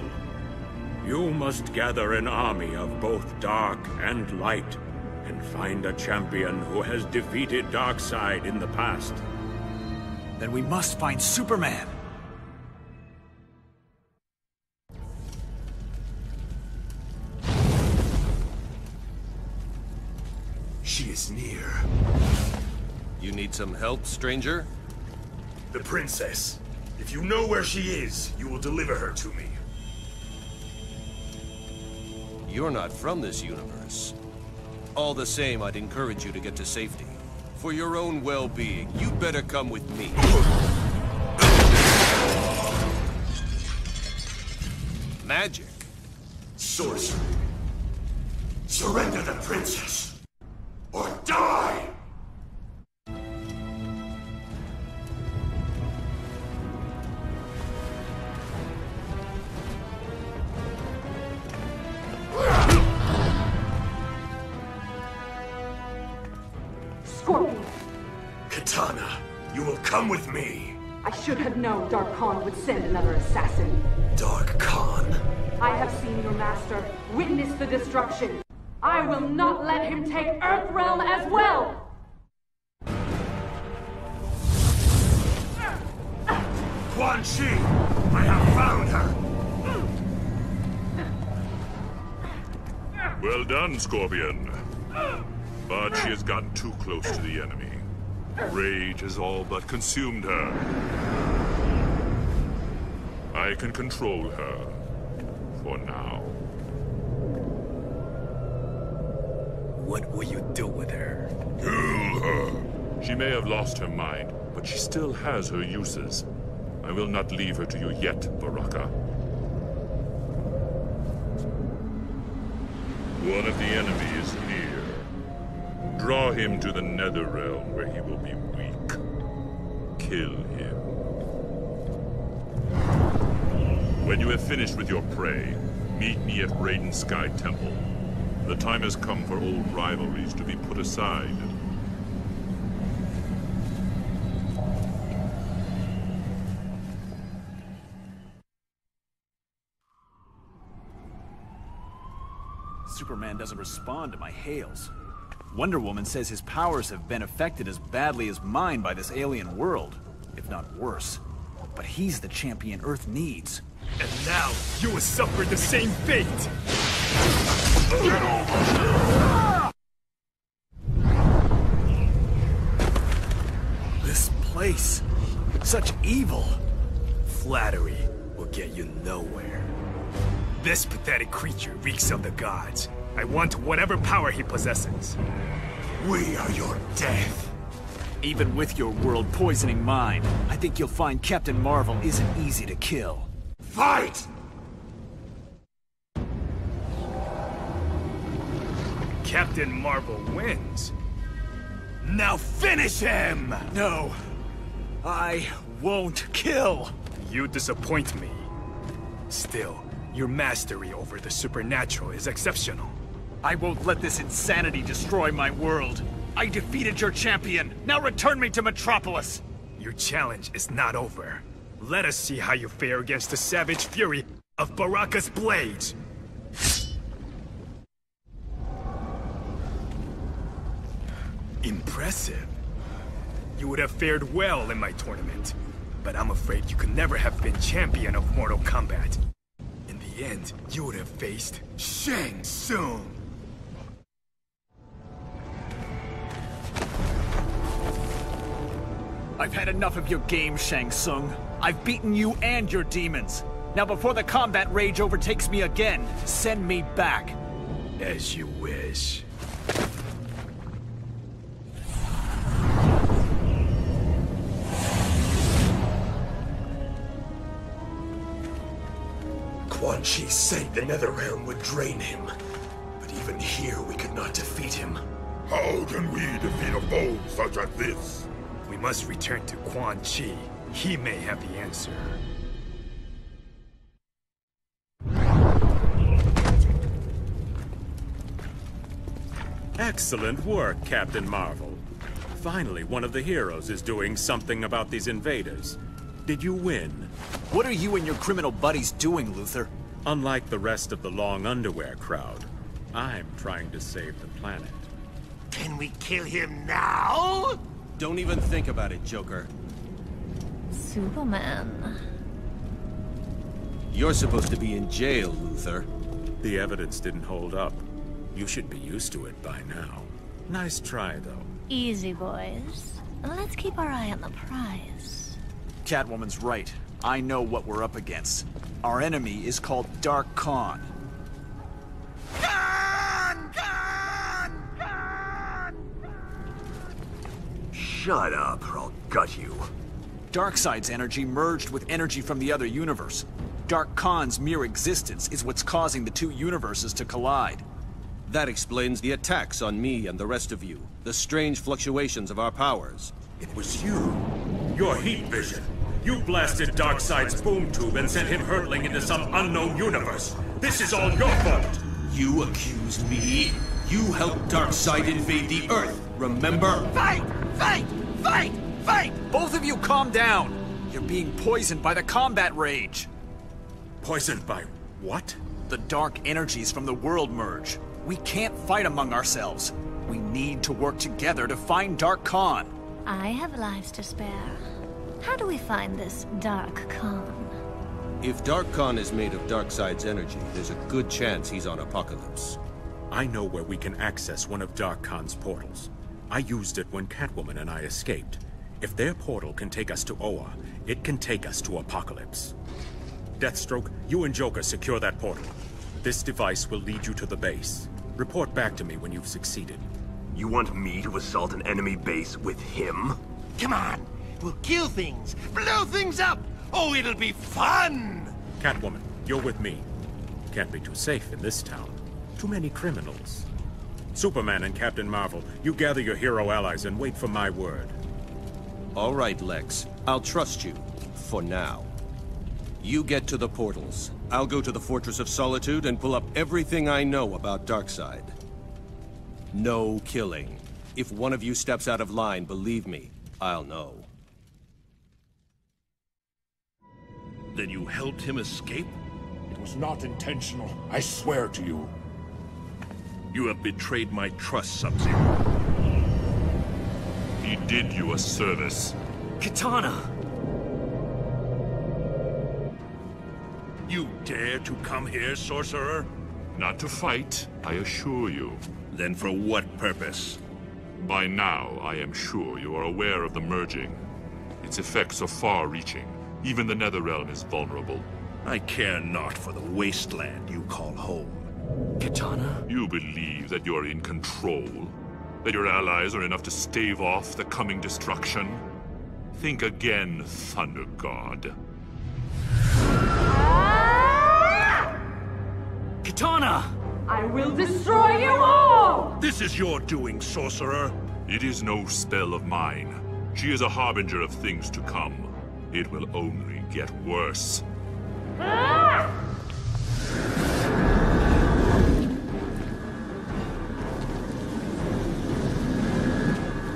You must gather an army of both dark and light, and find a champion who has defeated Darkseid in the past. Then we must find Superman! Need some help, stranger? The princess. If you know where she is, you will deliver her to me. You're not from this universe. All the same, I'd encourage you to get to safety. For your own well-being, you'd better come with me. Magic. Sorcery. Surrender the princess. Or die! Dark Kahn would send another assassin. Dark Kahn. I have seen your master witness the destruction. I will not let him take Earthrealm as well! Quan Chi! I have found her! Well done, Scorpion. But she has gotten too close to the enemy. Rage has all but consumed her. I can control her. For now. What will you do with her? Kill her! She may have lost her mind, but she still has her uses. I will not leave her to you yet, Baraka. One of the enemy is near. Draw him to the Nether Realm where he will be weak. Kill When you have finished with your prey, meet me at Raiden Sky Temple. The time has come for old rivalries to be put aside. Superman doesn't respond to my hails. Wonder Woman says his powers have been affected as badly as mine by this alien world, if not worse. But he's the champion Earth needs. And now, you will suffer the same fate! This place. Such evil. Flattery will get you nowhere. This pathetic creature reeks of the gods. I want whatever power he possesses. We are your death. Even with your world poisoning mine, I think you'll find Captain Marvel isn't easy to kill. Fight! Captain Marvel wins. Now finish him! No. I won't kill. You disappoint me. Still, your mastery over the supernatural is exceptional. I won't let this insanity destroy my world. I defeated your champion. Now return me to Metropolis. Your challenge is not over. Let us see how you fare against the savage fury of Baraka's blades. Impressive. You would have fared well in my tournament, but I'm afraid you could never have been champion of Mortal Kombat. In the end, you would have faced Shang Tsung. I've had enough of your game, Shang Tsung. I've beaten you and your demons. Now before the combat rage overtakes me again, send me back. As you wish. Quan Chi said the Netherrealm would drain him. But even here we could not defeat him. How can we defeat a foe such as this? We must return to Quan Chi. He may have the answer. Excellent work, Captain Marvel. Finally, one of the heroes is doing something about these invaders. Did you win? What are you and your criminal buddies doing, Luthor? Unlike the rest of the long underwear crowd, I'm trying to save the planet. Can we kill him now? Don't even think about it, Joker. Superman. You're supposed to be in jail, Luthor. The evidence didn't hold up. You should be used to it by now. Nice try, though. Easy, boys. Let's keep our eye on the prize. Catwoman's right. I know what we're up against. Our enemy is called Dark Kahn. Kahn! Kahn! Kahn. Shut up, or I'll gut you. Darkseid's energy merged with energy from the other universe. Dark Kahn's mere existence is what's causing the two universes to collide. That explains the attacks on me and the rest of you. The strange fluctuations of our powers. It was you. Your heat vision. You blasted Darkseid's boom tube and sent him hurtling into some unknown universe. This is all your fault. You accuse me? You helped Darkseid invade the Earth, remember? Fight! Fight! Fight! Fight! Both of you calm down! You're being poisoned by the combat rage. Poisoned by what? The dark energies from the world merge. We can't fight among ourselves. We need to work together to find Dark Kahn. I have lives to spare. How do we find this Dark Kahn? If Dark Kahn is made of Darkseid's energy, there's a good chance he's on Apokolips. I know where we can access one of Dark Kahn's portals. I used it when Catwoman and I escaped. If their portal can take us to Oa, it can take us to Apokolips. Deathstroke, you and Joker secure that portal. This device will lead you to the base. Report back to me when you've succeeded. You want me to assault an enemy base with him? Come on! We'll kill things! Blow things up! Oh, it'll be fun! Catwoman, you're with me. Can't be too safe in this town. Too many criminals. Superman and Captain Marvel, you gather your hero allies and wait for my word. All right, Lex. I'll trust you. For now. You get to the portals. I'll go to the Fortress of Solitude and pull up everything I know about Darkseid. No killing. If one of you steps out of line, believe me, I'll know. Then you helped him escape? It was not intentional, I swear to you. You have betrayed my trust, Sub-Zero. He did you a service. Kitana! You dare to come here, Sorcerer? Not to fight, I assure you. Then for what purpose? By now, I am sure you are aware of the merging. Its effects are far-reaching. Even the Netherrealm is vulnerable. I care not for the wasteland you call home. Kitana? You believe that you're in control? That your allies are enough to stave off the coming destruction? Think again, Thunder God. Kitana! I will destroy you all! This is your doing, Sorcerer. It is no spell of mine. She is a harbinger of things to come. It will only get worse. Ah!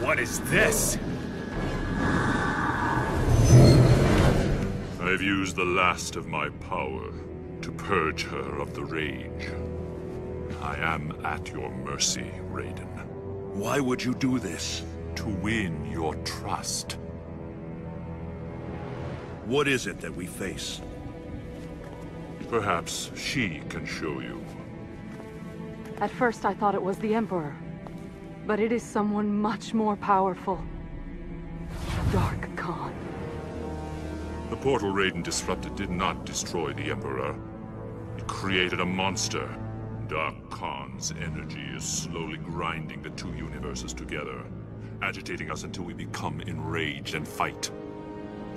What is this? I've used the last of my power to purge her of the rage. I am at your mercy, Raiden. Why would you do this? To win your trust. What is it that we face? Perhaps she can show you. At first I thought it was the Emperor. But it is someone much more powerful. Dark Kahn. The portal Raiden disrupted did not destroy the Emperor. It created a monster. Dark Kahn's energy is slowly grinding the two universes together, agitating us until we become enraged and fight.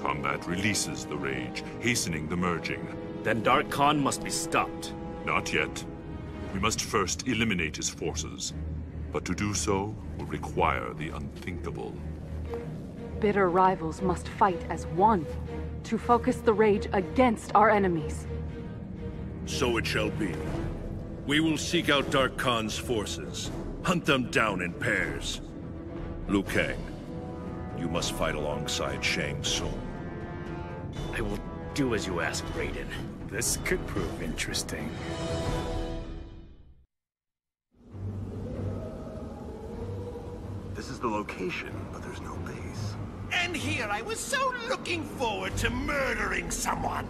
Combat releases the rage, hastening the merging. Then Dark Kahn must be stopped. Not yet. We must first eliminate his forces. But to do so will require the unthinkable. Bitter rivals must fight as one to focus the rage against our enemies. So it shall be. We will seek out Dark Kahn's forces. Hunt them down in pairs. Liu Kang, you must fight alongside Shang Tsung. I will do as you ask, Raiden. This could prove interesting. The location, but there's no base. And here I was so looking forward to murdering someone.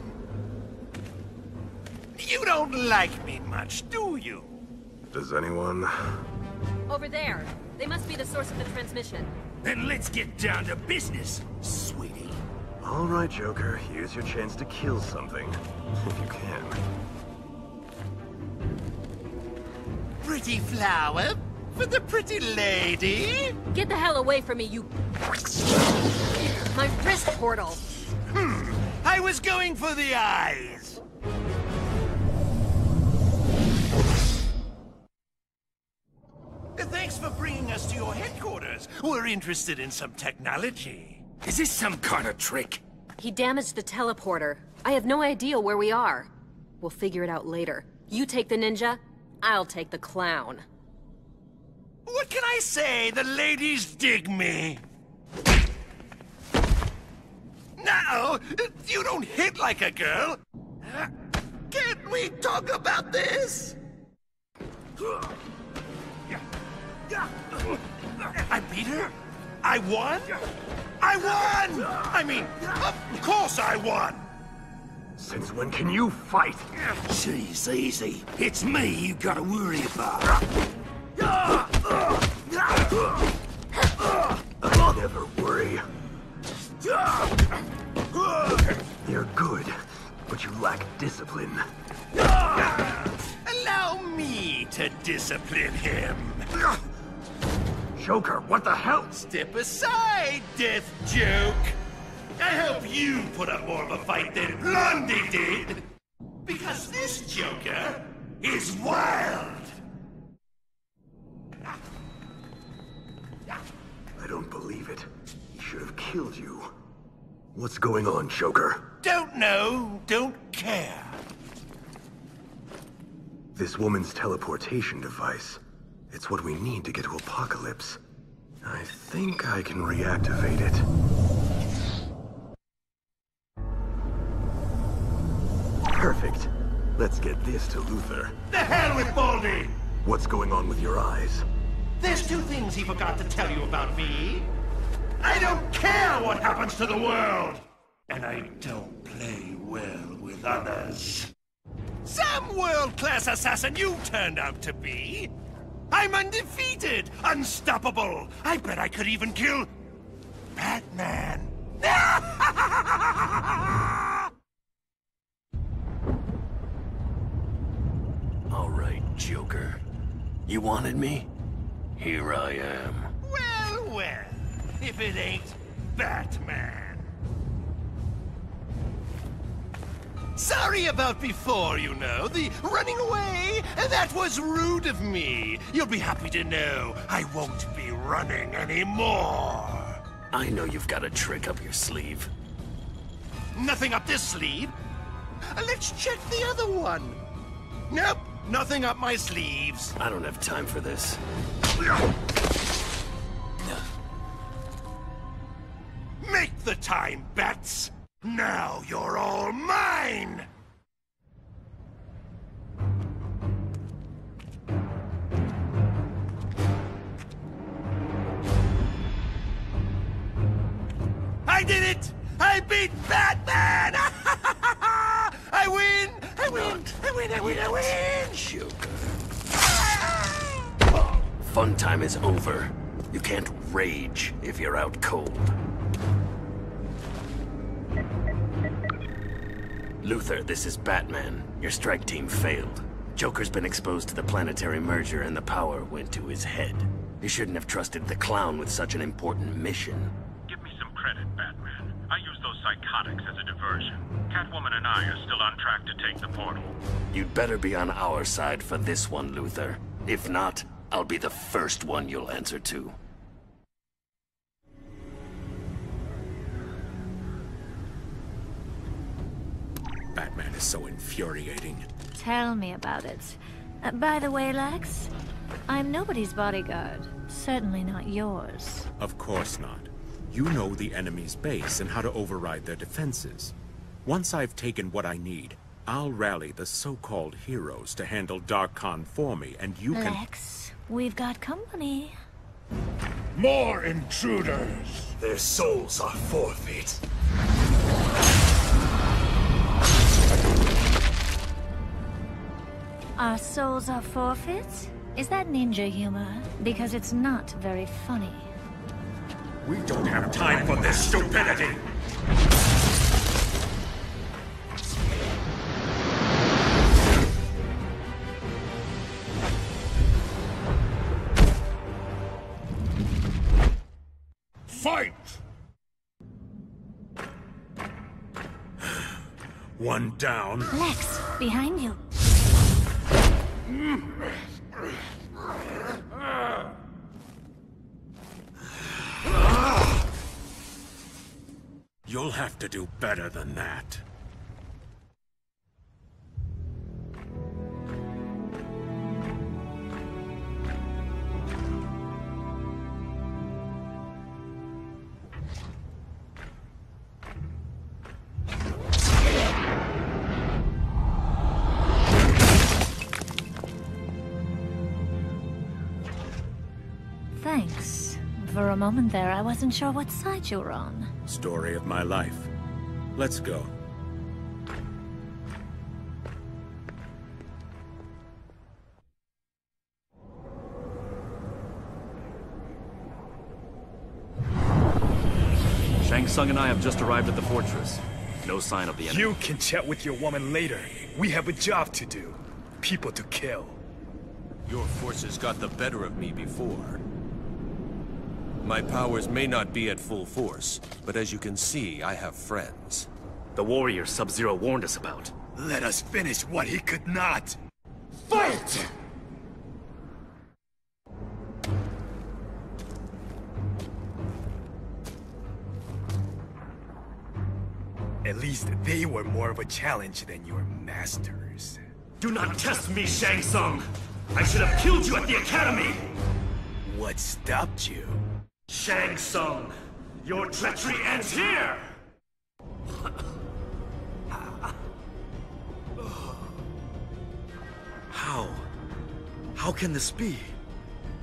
You don't like me much, do you? Does anyone? Over there. They must be the source of the transmission. Then let's get down to business, sweetie. All right, Joker. Here's your chance to kill something. [laughs] If you can. Pretty flower for the pretty lady. Get the hell away from me, you... My wrist portal! Hmm, I was going for the eyes. Thanks for bringing us to your headquarters. We're interested in some technology. Is this some kind of trick? He damaged the teleporter. I have no idea where we are. We'll figure it out later. You take the ninja, I'll take the clown. What can I say? The ladies dig me. Now, you don't hit like a girl. Can't we talk about this? I beat her? I won? I won! I mean, of course I won! Since when can you fight? Jeez, easy. It's me you gotta worry about. Never worry. You're good, but you lack discipline. Allow me to discipline him. Joker, what the hell? Step aside, death joke. I hope you put up more of a fight than Blondie did. Because this Joker is wild. I don't believe it. He should have killed you. What's going on, Joker? Don't know, don't care. This woman's teleportation device. It's what we need to get to Apokolips. I think I can reactivate it. Perfect. Let's get this to Luthor. The hell with Baldy! What's going on with your eyes? There's two things he forgot to tell you about me. I don't care what happens to the world! And I don't play well with others. Some world-class assassin you turned out to be. I'm undefeated, unstoppable. I bet I could even kill Batman. [laughs] All right, Joker. You wanted me? Here I am. Well, well, if it ain't Batman. Sorry about before, you know. The running away. That was rude of me. You'll be happy to know I won't be running anymore. I know you've got a trick up your sleeve. Nothing up this sleeve. Let's check the other one. Nope, nothing up my sleeves. I don't have time for this. Make the time, Bats. Now you're all mine! I did it! I beat Batman! [laughs] I win! I win! I win! I win! I win! Joker. Fun time is over. You can't rage if you're out cold. Luthor, this is Batman. Your strike team failed. Joker's been exposed to the planetary merger and the power went to his head. You shouldn't have trusted the clown with such an important mission. Give me some credit, Batman. I use those psychotics as a diversion. Catwoman and I are still on track to take the portal. You'd better be on our side for this one, Luthor. If not, I'll be the first one you'll answer to. Batman is so infuriating. Tell me about it. Uh, by the way, Lex, I'm nobody's bodyguard. Certainly not yours. Of course not. You know the enemy's base and how to override their defenses. Once I've taken what I need, I'll rally the so-called heroes to handle Dark Kahn for me, and you can... Lex, we've got company. More intruders! Their souls are forfeit. Our souls are forfeit? Is that ninja humor? Because it's not very funny. We don't have time for this stupidity! Fight! One down. Lex, behind you. You'll have to do better than that. Thanks. For a moment there, I wasn't sure what side you were on. Story of my life. Let's go. Shang Tsung and I have just arrived at the fortress. No sign of the enemy. You can chat with your woman later. We have a job to do. People to kill. Your forces got the better of me before. My powers may not be at full force, but as you can see, I have friends. The warrior Sub-Zero warned us about. Let us finish what he could not. Fight! At least they were more of a challenge than your masters. Do not test me, Shang Tsung! I should have killed you at the academy! What stopped you? Shang Tsung, your treachery ends here! How? How can this be?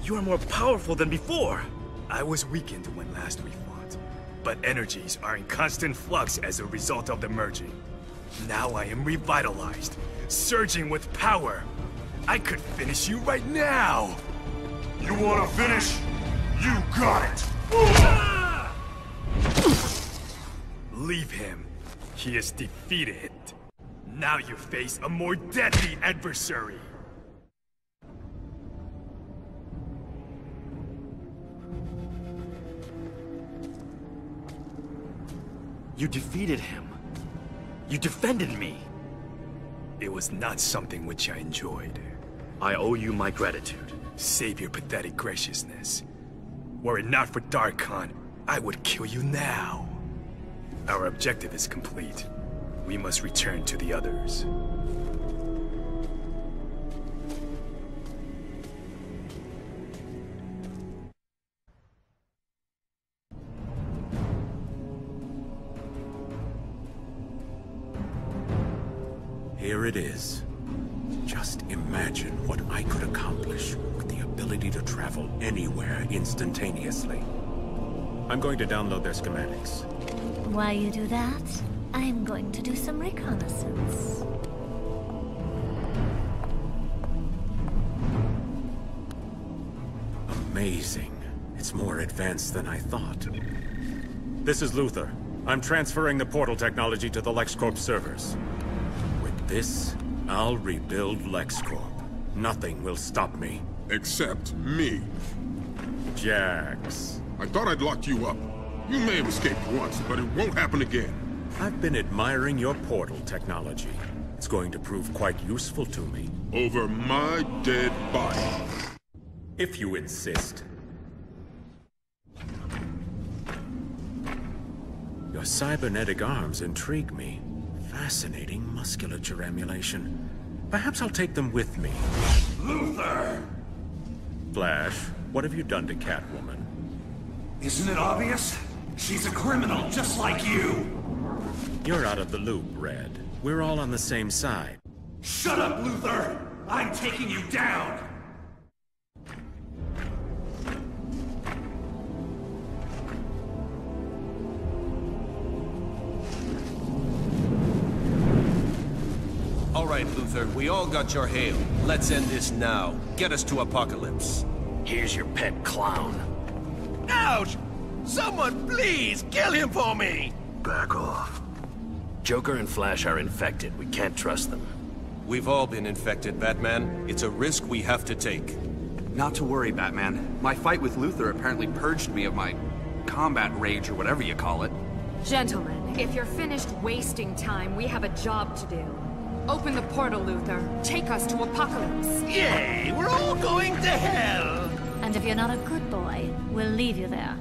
You are more powerful than before! I was weakened when last we fought, but energies are in constant flux as a result of the merging. Now I am revitalized, surging with power. I could finish you right now! You wanna finish? You got it! Leave him. He is defeated. Now you face a more deadly adversary. You defeated him. You defended me. It was not something which I enjoyed. I owe you my gratitude. Save your pathetic graciousness. Were it not for Dark Kahn, I would kill you now. Our objective is complete. We must return to the others. Here it is. Just imagine what I could accomplish with the ability to travel anywhere instantaneously. I'm going to download their schematics. While you do that, I'm going to do some reconnaissance. Amazing. It's more advanced than I thought. This is Luthor. I'm transferring the portal technology to the LexCorp servers. With this, I'll rebuild LexCorp. Nothing will stop me. Except me. Jax. I thought I'd locked you up. You may have escaped once, but it won't happen again. I've been admiring your portal technology. It's going to prove quite useful to me. Over my dead body. If you insist. Your cybernetic arms intrigue me. Fascinating musculature emulation. Perhaps I'll take them with me. Luthor! Flash, what have you done to Catwoman? Isn't it obvious? She's a criminal, just like you! You're out of the loop, Red. We're all on the same side. Shut up, Luthor! I'm taking you down! All right, Luthor, we all got your hail. Let's end this now. Get us to Apokolips. Here's your pet clown. Ouch! Someone please kill him for me! Back off. Joker and Flash are infected. We can't trust them. We've all been infected, Batman. It's a risk we have to take. Not to worry, Batman. My fight with Luthor apparently purged me of my combat rage or whatever you call it. Gentlemen, if you're finished wasting time, we have a job to do. Open the portal, Luthor. Take us to Apokolips. Yay! We're all going to hell! And if you're not a good boy, we'll leave you there.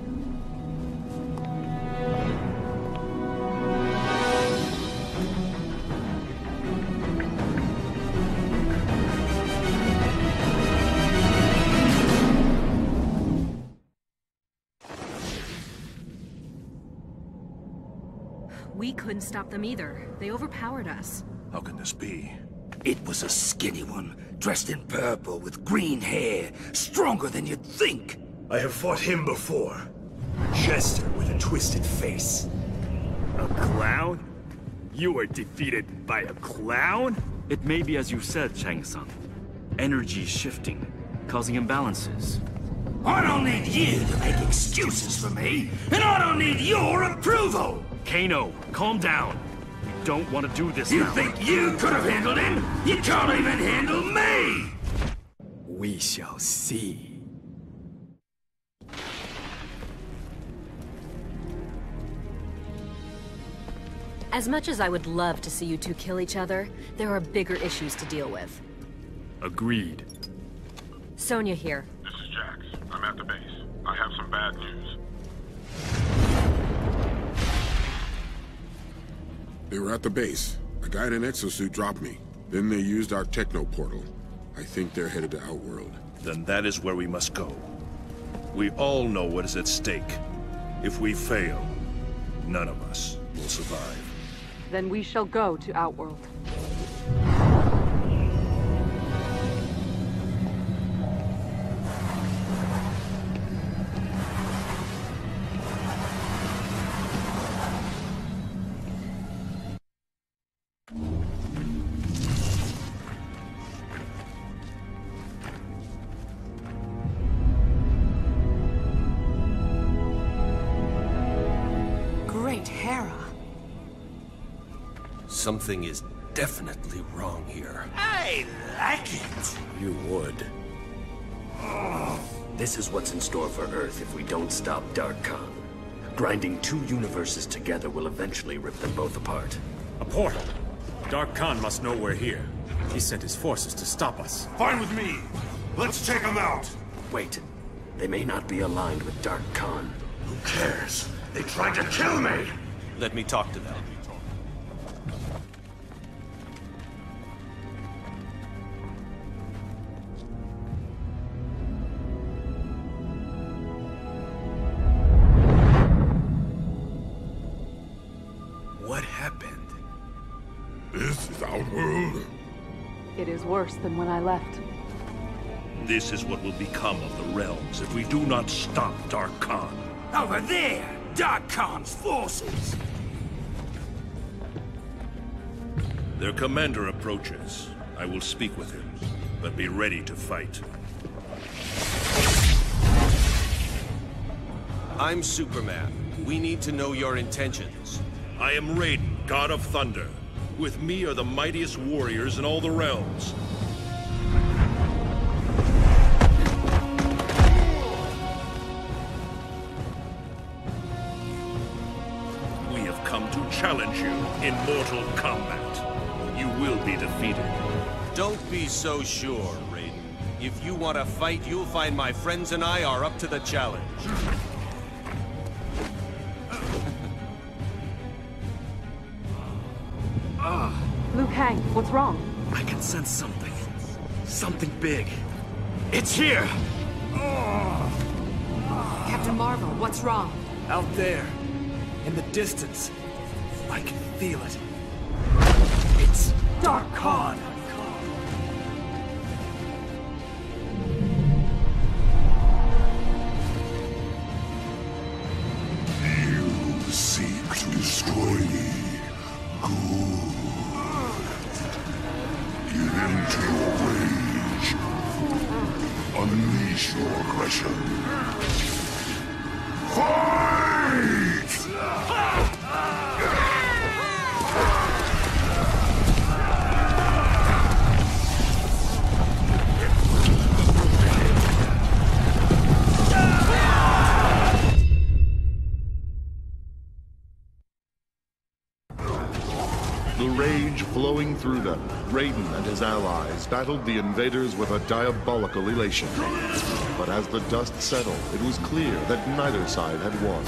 We couldn't stop them either. They overpowered us. How can this be? It was a skinny one, dressed in purple with green hair, stronger than you'd think. I have fought him before. Jester with a twisted face. A clown? You were defeated by a clown? It may be as you said, Shang Tsung. Energy shifting, causing imbalances. I don't need you to make excuses for me, and I don't need your approval! Kano, calm down. We don't want to do this You now. think you could have handled him? You can't even handle me! We shall see. As much as I would love to see you two kill each other, there are bigger issues to deal with. Agreed. Sonya here. This is Jax. I'm at the base. I have some bad news. They were at the base. A guy in an exosuit dropped me. Then they used our techno portal. I think they're headed to Outworld. Then that is where we must go. We all know what is at stake. If we fail, none of us will survive. Then we shall go to Outworld. Something is definitely wrong here. I like it! You would. This is what's in store for Earth if we don't stop Dark Kahn. Grinding two universes together will eventually rip them both apart. A portal. Dark Kahn must know we're here. He sent his forces to stop us. Fine with me. Let's take them out. Wait. They may not be aligned with Dark Kahn. Who cares? They tried to kill me! Let me talk to them. Than when I left. This is what will become of the realms if we do not stop Dark Kahn. Over there! Dark Kahn's forces! Their commander approaches. I will speak with him, but be ready to fight. I'm Superman. We need to know your intentions. I am Raiden, God of Thunder. With me are the mightiest warriors in all the realms. Come to challenge you in mortal combat. You will be defeated. Don't be so sure, Raiden. If you want to fight, you'll find my friends and I are up to the challenge. Liu Kang, what's wrong? I can sense something. Something big. It's here! Captain Marvel, what's wrong? Out there, in the distance, I can feel it. It's Dark Kahn. Battled the invaders with a diabolical elation. But as the dust settled, it was clear that neither side had won.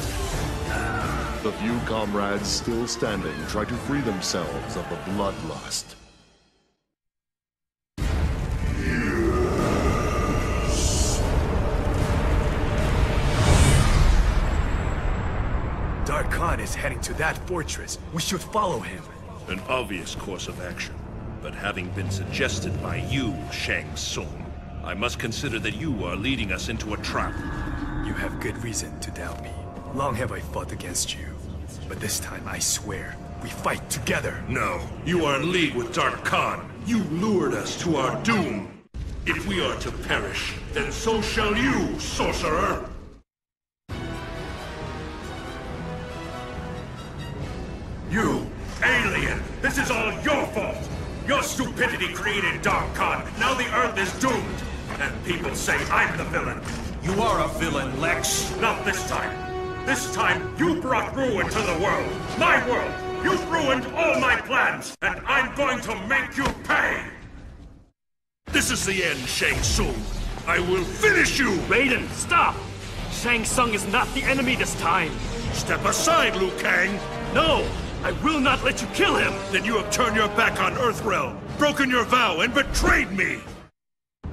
The few comrades still standing tried to free themselves of the bloodlust. Dark Kahn is heading to that fortress. We should follow him. An obvious course of action. But having been suggested by you, Shang Tsung, I must consider that you are leading us into a trap. You have good reason to doubt me. Long have I fought against you. But this time, I swear, we fight together. No, you are in league with Dark Kahn. You lured us to our doom. If we are to perish, then so shall you, sorcerer! You, alien! This is all your fault! Your stupidity created Dark Kahn. Now the Earth is doomed. And people say I'm the villain. You are a villain, Lex. Not this time. This time, you brought ruin to the world. My world. You've ruined all my plans. And I'm going to make you pay. This is the end, Shang Tsung. I will finish you! Raiden, stop! Shang Tsung is not the enemy this time. Step aside, Liu Kang! No! I will not let you kill him! Then you have turned your back on Earthrealm, broken your vow, and betrayed me!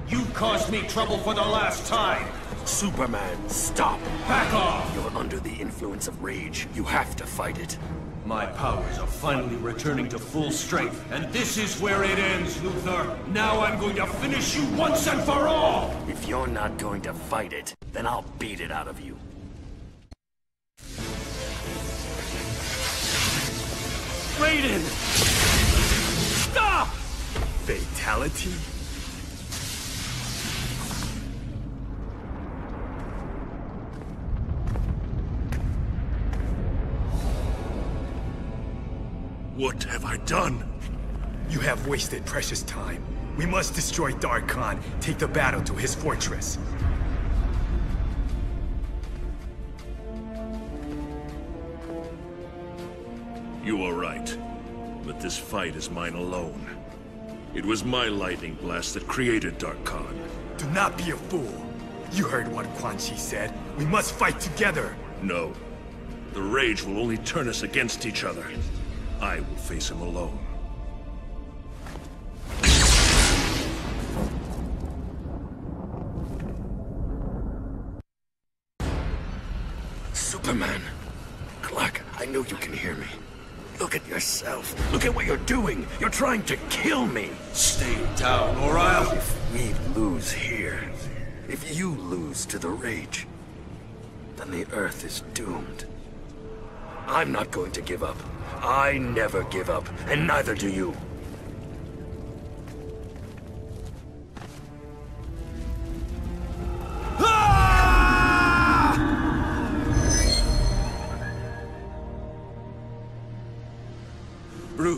You caused me trouble for the last time! Superman, stop! Back off! You're under the influence of rage. You have to fight it. My powers are finally returning to full strength, and this is where it ends, Luthor. Now I'm going to finish you once and for all! If you're not going to fight it, then I'll beat it out of you. Raiden! Stop! Fatality? What have I done? You have wasted precious time. We must destroy Dark Kahn, take the battle to his fortress. You are right. But this fight is mine alone. It was my lightning blast that created Dark Kahn. Do not be a fool. You heard what Quan Chi said. We must fight together. No. The rage will only turn us against each other. I will face him alone. Superman. Clark, I know you can hear me. Look at yourself. Look at what you're doing. You're trying to kill me. Stay down, or I'll... If we lose here, if you lose to the Rage, then the Earth is doomed. I'm not going to give up. I never give up, and neither do you.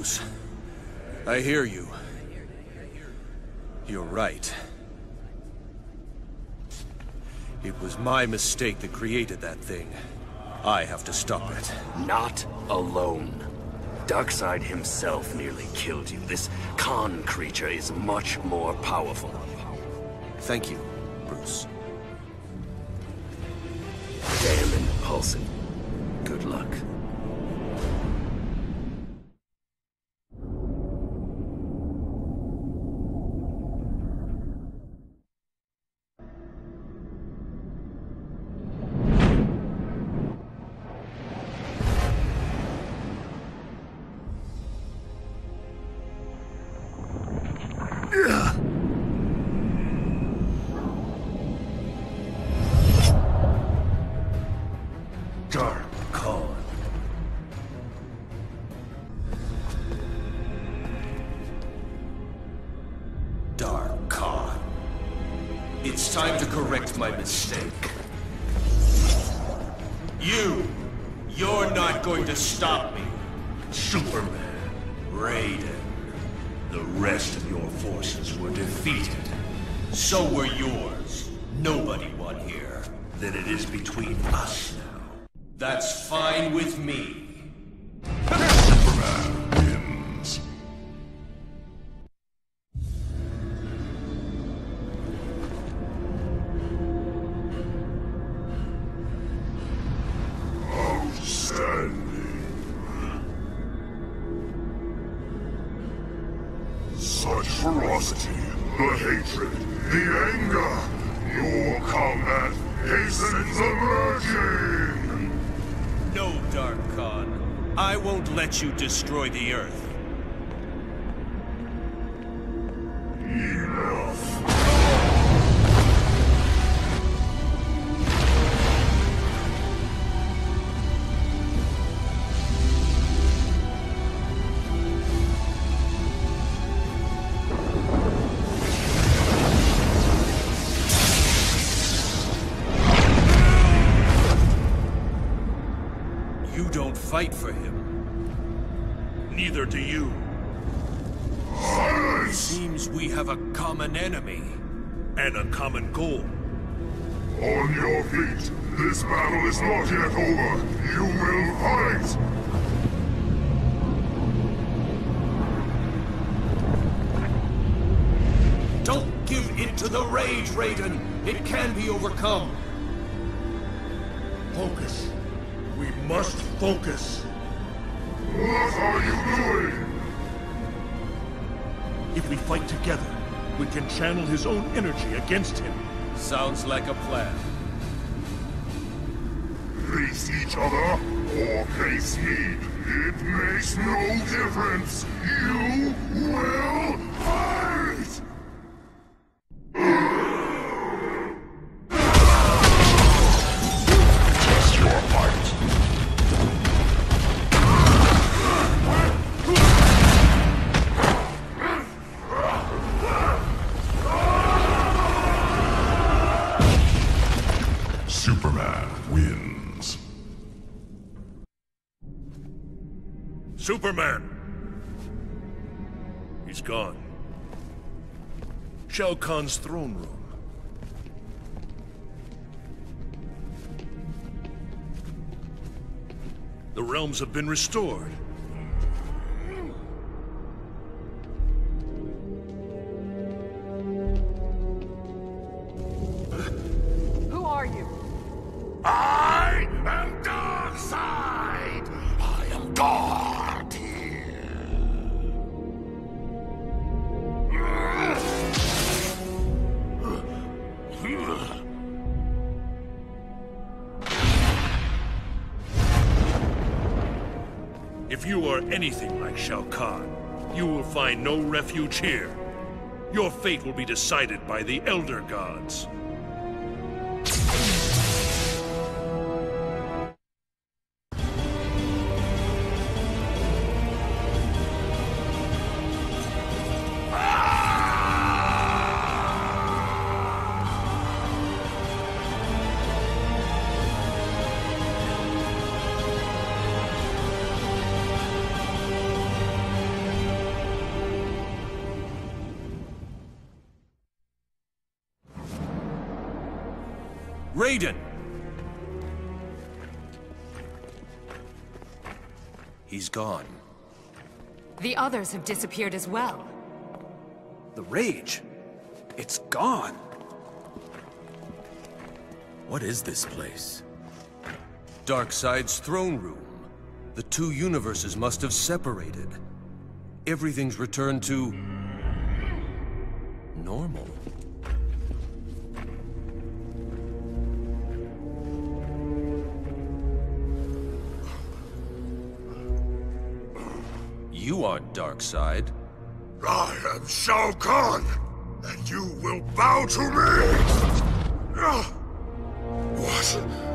Bruce, I hear you. You're right. It was my mistake that created that thing. I have to stop it. Not alone. Darkseid himself nearly killed you. This Kahn creature is much more powerful. Thank you, Bruce. Damn impulsive. Good luck. Yours. Nobody won here. Then it is between us now. That's fine with me. We can channel his own energy against him. Sounds like a plan. Face each other or face me. It makes no difference. You will Superman! He's gone. Shao Kahn's throne room. The realms have been restored. If you are anything like Shao Kahn, you will find no refuge here. Your fate will be decided by the Elder Gods. Raiden! He's gone. The others have disappeared as well. The rage. It's gone. What is this place? Darkseid's throne room. The two universes must have separated. Everything's returned to... normal. Darkseid. I am Shao Kahn, and you will bow to me! Ah, what?